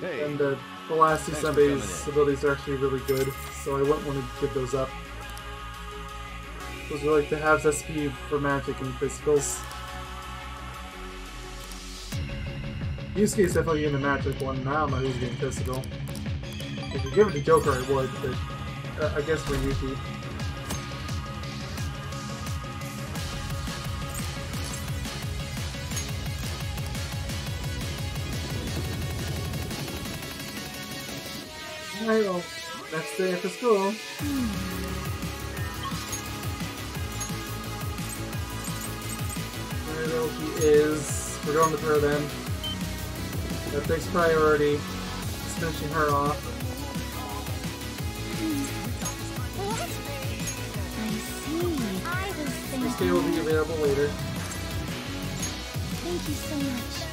Hey, And uh, the last two Sundays abilities are actually really good, so I wouldn't want to give those up. Those are like the halves SP for magic and physicals. Yusuke's definitely getting the magic one, now. I don't know who's getting physical. If you give it to Joker, I would, but uh, I guess for Yuki. Alright, well, next day after school. Where he is We're going with her then. That takes priority. Just finishing her off. I see. I was thinking. This game will be available later. Thank you so much.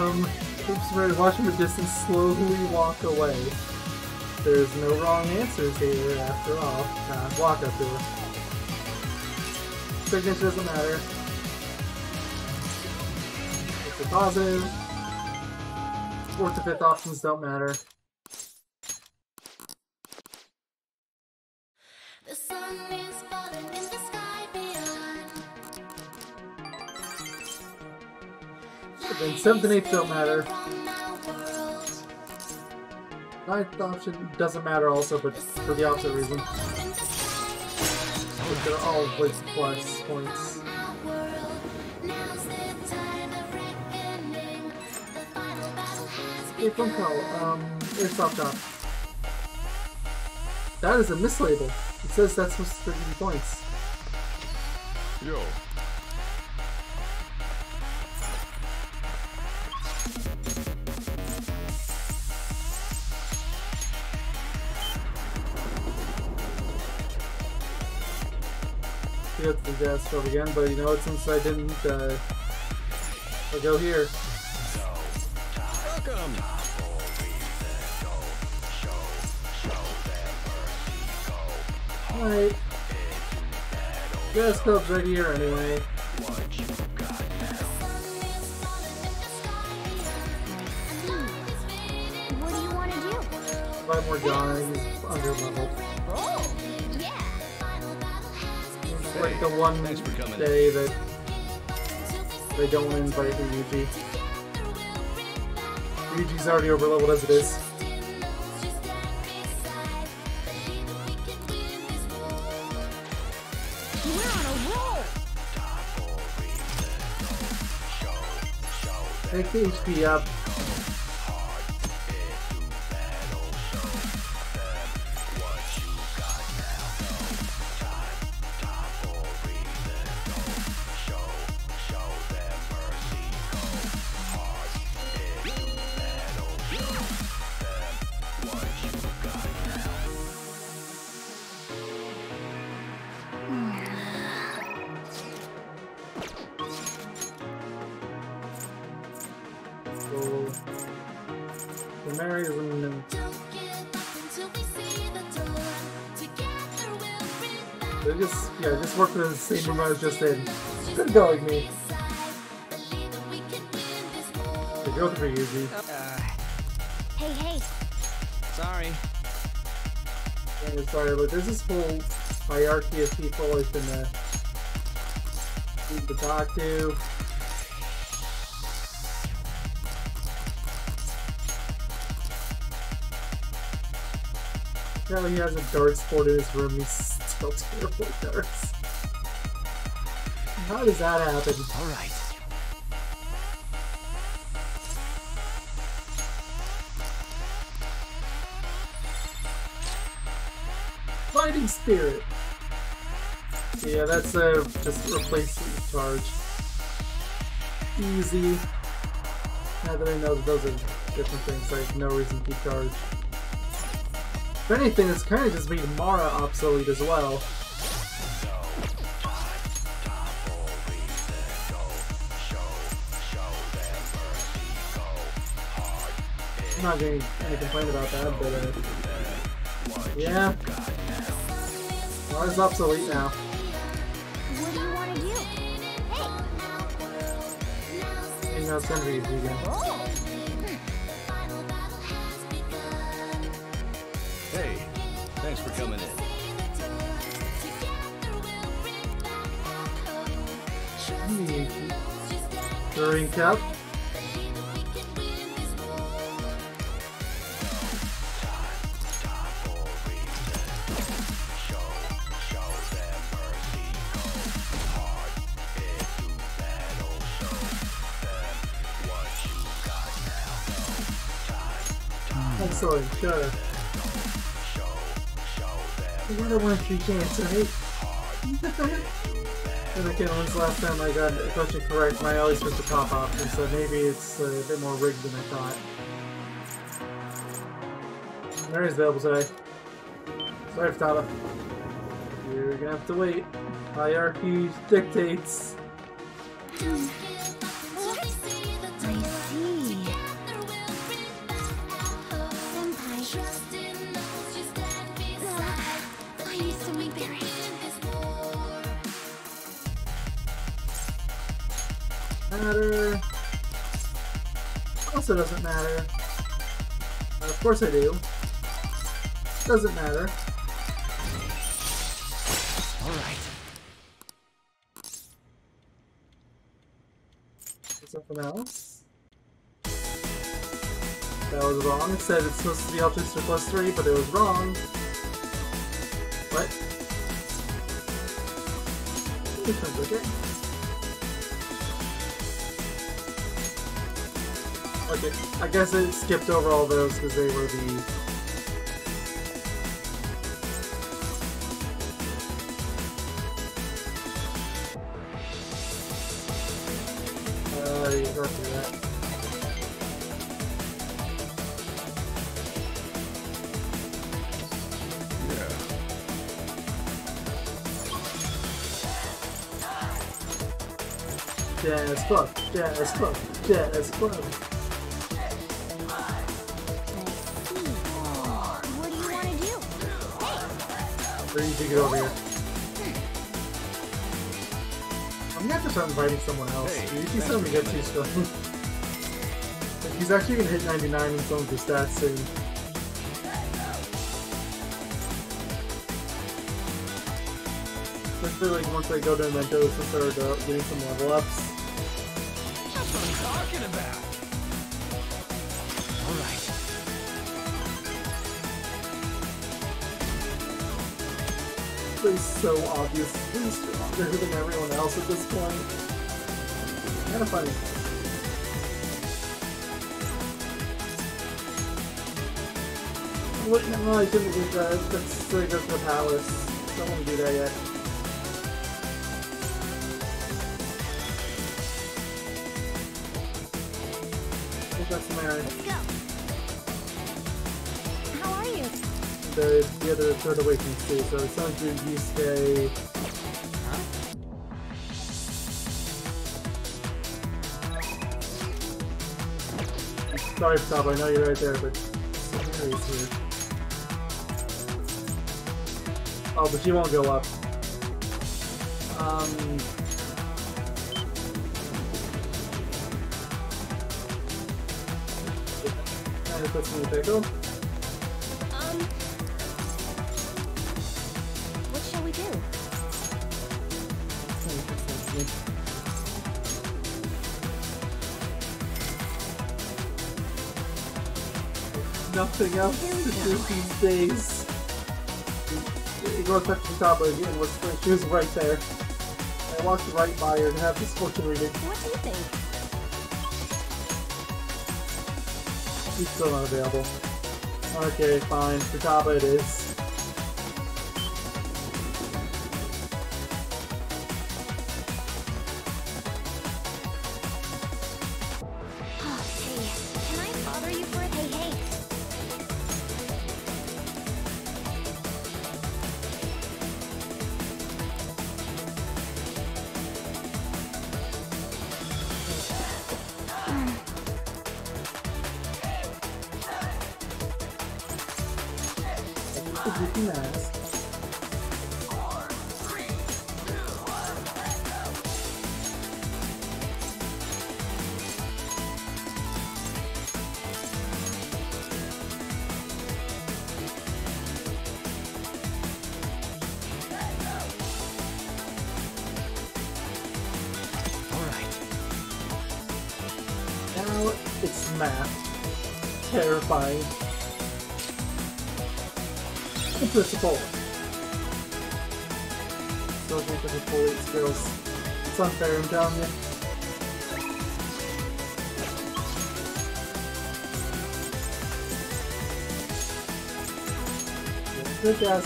Um, Oops, Mary, watch from a distance slowly walk away. There's no wrong answers here, after all. Uh, walk up to her. Signature doesn't matter. It's a positive. Fourth to fifth options don't matter. The sun is falling in the sky Then seventh and eighth don't matter. Ninth option doesn't matter also, but for the opposite reason. But they're all like plus points. Hey, phone call. Um, airsoft top. That is a mislabel. It says that's supposed to you points. Yo, to go to the gas stove again, but you know what? Since I didn't, uh, I'll go here. Welcome. Alright. Gas stove's right here anyway. What do you want to do? Buy more John, he's under leveled. Oh, yeah. It's like the one Thanks for coming. day that they don't want to invite Ryuji. Ryuji's already over leveled as it is. We're on. Take the HP up. Same room I was just in. Good going, me. The go for Ryuji. Uh, Hey, hey. sorry. Yeah, sorry, but there's this whole hierarchy of people I can uh, need to talk to. Apparently he has a darts board in his room, he's still terrible at darts. How does that happen? All right. Fighting Spirit! Yeah, that's uh, just replacing charge. Easy. Now that I know that those are different things, I have no reason to charge. If anything, it's kind of just made Mara obsolete as well. I'm not getting any complaint about that, but uh, yeah. Mara's obsolete now. What do you want to do? Hey. And now it's gonna be easy again. Oh. Hey, thanks for coming in. Drink up. Sure. You gotta win three chance, right? and again, when's the last time I got a question correct? My always pick the top option, so maybe it's uh, a bit more rigged than I thought. Mary's available today. Sorry, Tava. You're gonna have to wait. Hierarchy dictates. Course I do. Doesn't matter. Alright. Something else? That was wrong. It said it's supposed to be Ultra plus 3, but it was wrong. What? This one's okay. Okay, I guess it skipped over all those because they were the... Uh, you got that. Yeah. Jazz Club, Jazz Club, Jazz. Get over here. I'm gonna have to start inviting someone else. Hey, dude. He's starting to get too coming strong. He's actually gonna hit 99 in some of his stats soon. Especially like once I go to Mementos and start uh, getting some level ups. So obvious he's stronger than everyone else at this point. Kinda funny. What, no, I shouldn't do that. That's go to the palace. Don't want to do that yet. The, the other third awakening too, so like you stay. Sorry, Stop, I know you're right there, but here. Oh, but she won't go up. Um. Pickle. To do these days. He goes back to the top again. What's the, she was right there. I walked right by her and have this fortune reading. What do you think? She's still not available. Okay, fine. Futaba it is.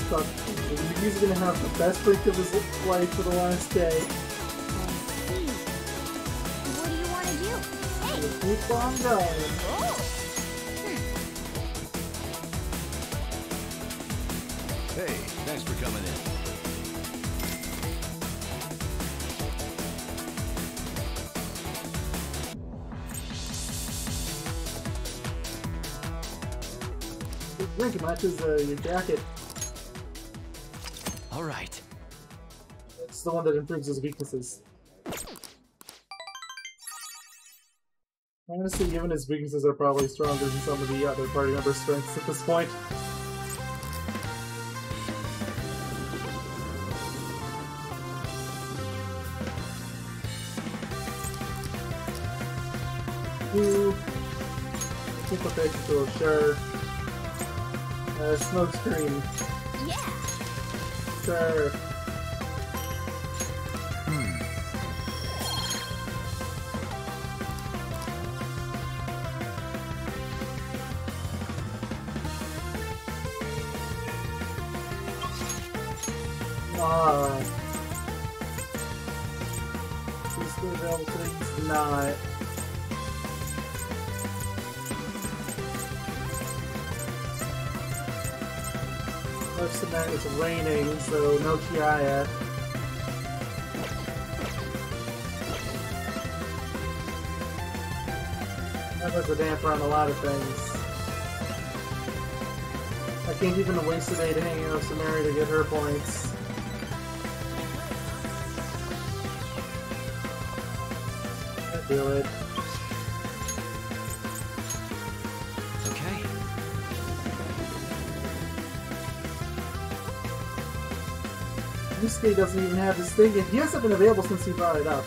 Smith he's gonna have the best week of his life for the last day. What do you want to do? Hey! So keep on going. Oh! Hey, thanks for coming in. Drink matches uh, your jacket. The one that improves his weaknesses. Honestly, even his weaknesses are probably stronger than some of the other party members' strengths at this point. Ooh. Keep a sure. Uh, smoke screen, Yeah! sure. Is raining, so no Chihaya. That puts a damper on a lot of things. I can't even waste a day to hang out with to get her points. Do it. Yusuke doesn't even have his thing, and he hasn't been available since he brought it up.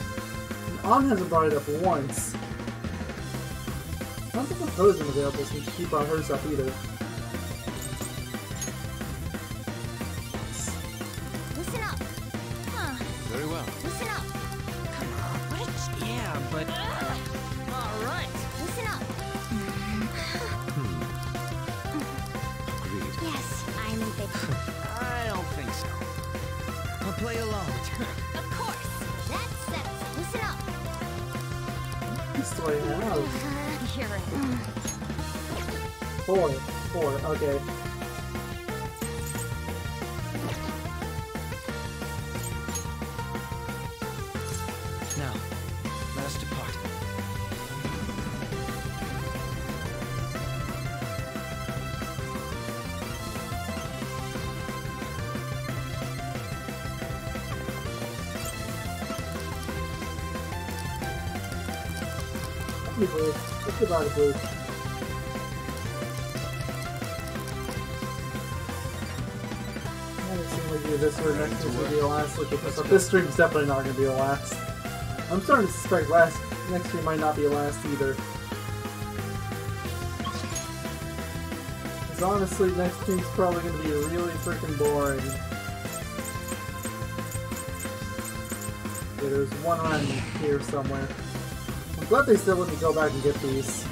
And On hasn't brought it up once. I don't think the Poe's been available since she brought hers up either. This, stream's definitely not gonna be the last. I'm starting to suspect last next stream might not be the last either. Because honestly, next stream's probably gonna be really freaking boring. Yeah, there's one on here somewhere. I'm glad they still let me go back and get these.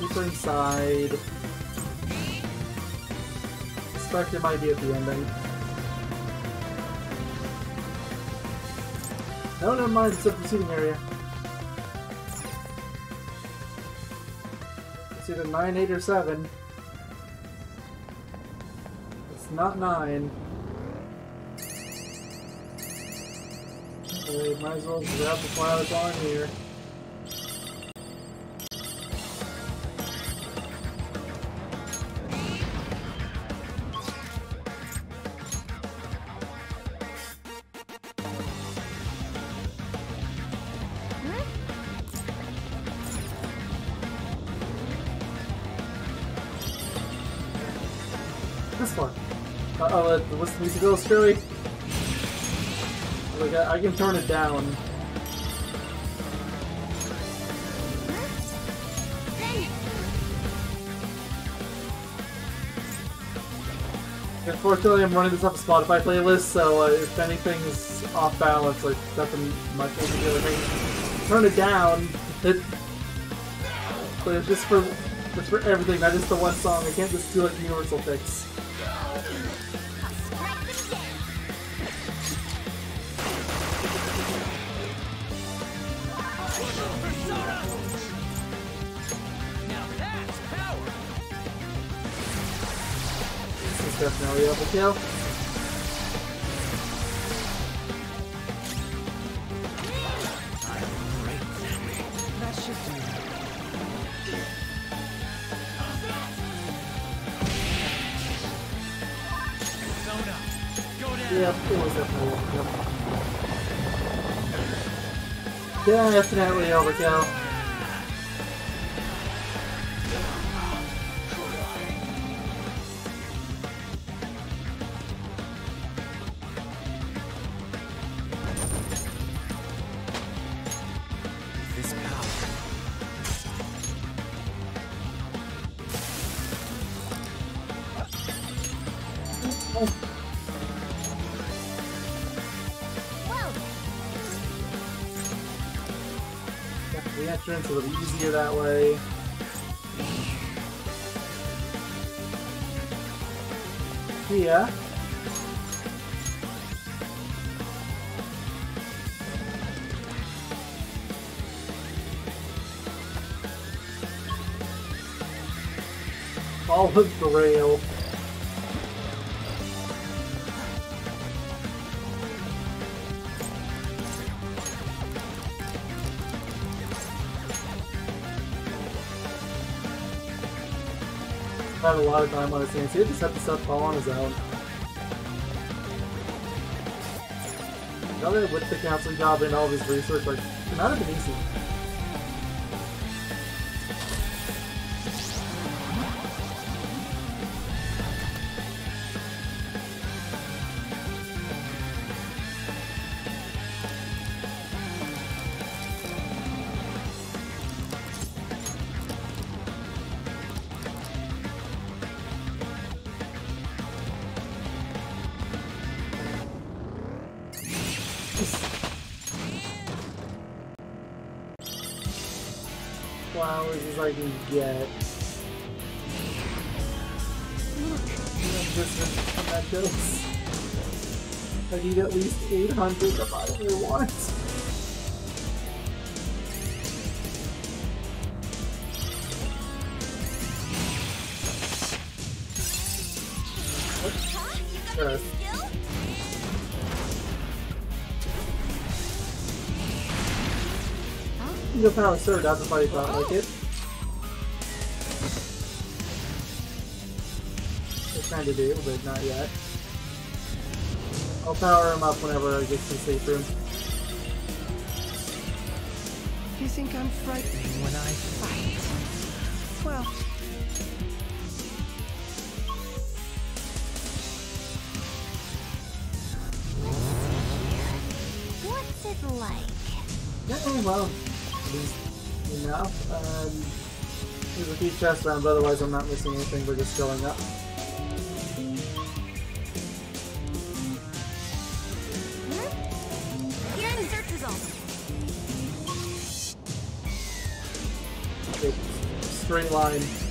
Deeper inside. Suspect it might be at the ending. No, never mind, it's at the seating area. It's either 9, 8, or 7. It's not 9. Okay, might as well grab the flowers on here. The music go, Screwy? Like, I, I can turn it down. Unfortunately, I'm running this off a Spotify playlist, so uh, if anything's off balance, like nothing much I can do. Like, turn it down. It, but it's just for That's for everything, not just the one song. I can't just do like universal fix. Go down. Yeah, it was definitely overkill. Definitely overkill. That way. Time on his hands. He just had to stuff all on his own. Another with the counseling job and all of his research, like, could not have been easy. Get. I need at least 800 if I only want. Your power sir doesn't fight about like it. I kinda do, but not yet. I'll power him up whenever I get to the safe room. You think I'm frightening when I fight? Well, What's it like? Yeah, well, at least enough. Um, there's a few chests around, but otherwise I'm not missing anything, we're just filling up. Straight line.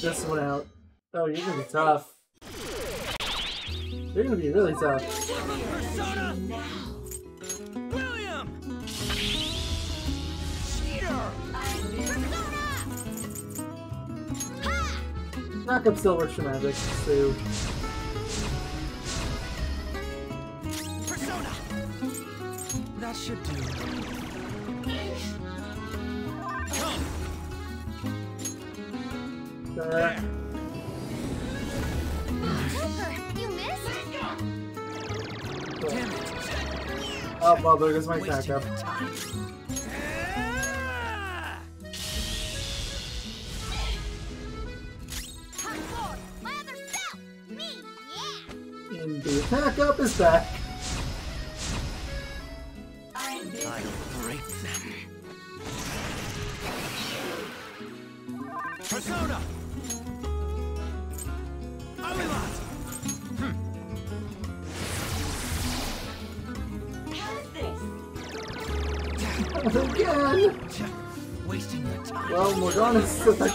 This one out. Oh, you're gonna be tough. You're gonna be really tough. William! Cheater! Knock up Silver for magic, too. Persona! That should do. Oh, well, there goes my attack up. Hardcore! My other self! Me! Yeah! And the attack up is back.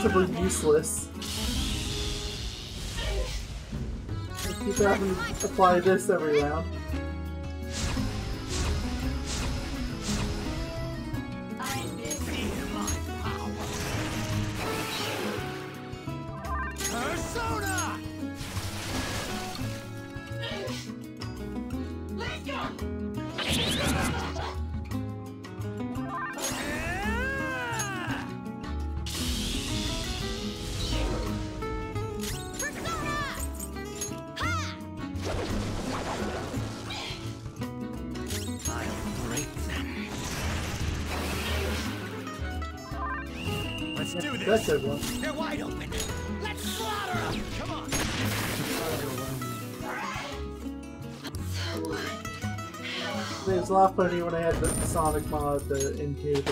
Effectively useless. I keep having to apply this every round. Sonic mod the, into the.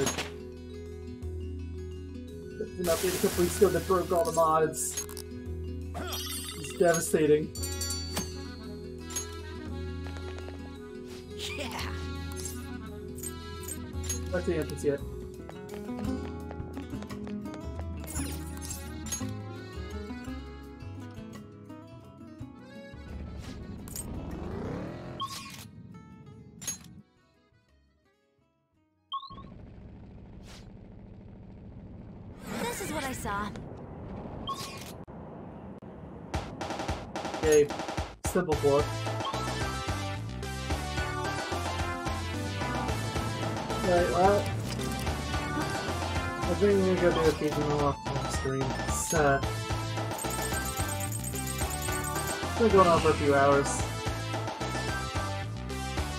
the an update a couple weeks ago that broke all the mods. It's devastating. Yeah. Not the entrance yet. Simple floor. Right, well, I think we're gonna do a feature more off stream. Uh, it's been going on for a few hours.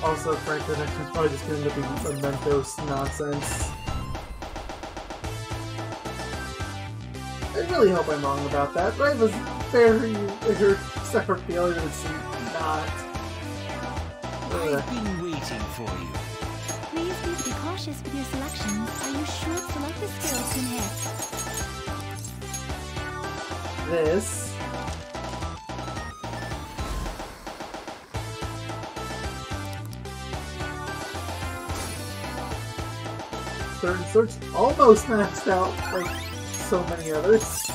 Also, Frank, the next one's probably just going to be a Mementos nonsense. I really hope I'm wrong about that, but I have a very very separate feeling that it's not. Ugh. I've been waiting for you. Please do be cautious with your selections. Are you sure select the skills can hit? this. Certain sorts almost maxed out like so many others.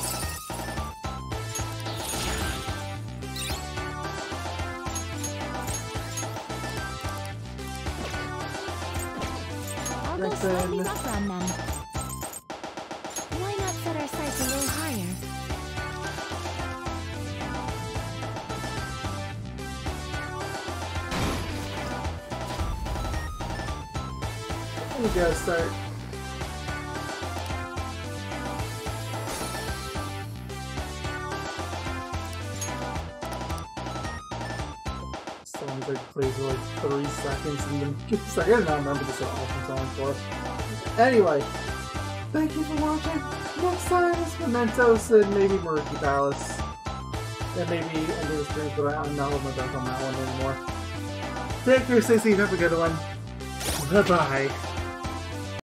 Then it's like I don't remember this at all from for. Anyway, thank you for watching. Next time is Mementos and maybe Maruki Palace. And maybe the Streams, but I'm not with my back on that one anymore. Take care, Stacey. Have a good one. Bye bye.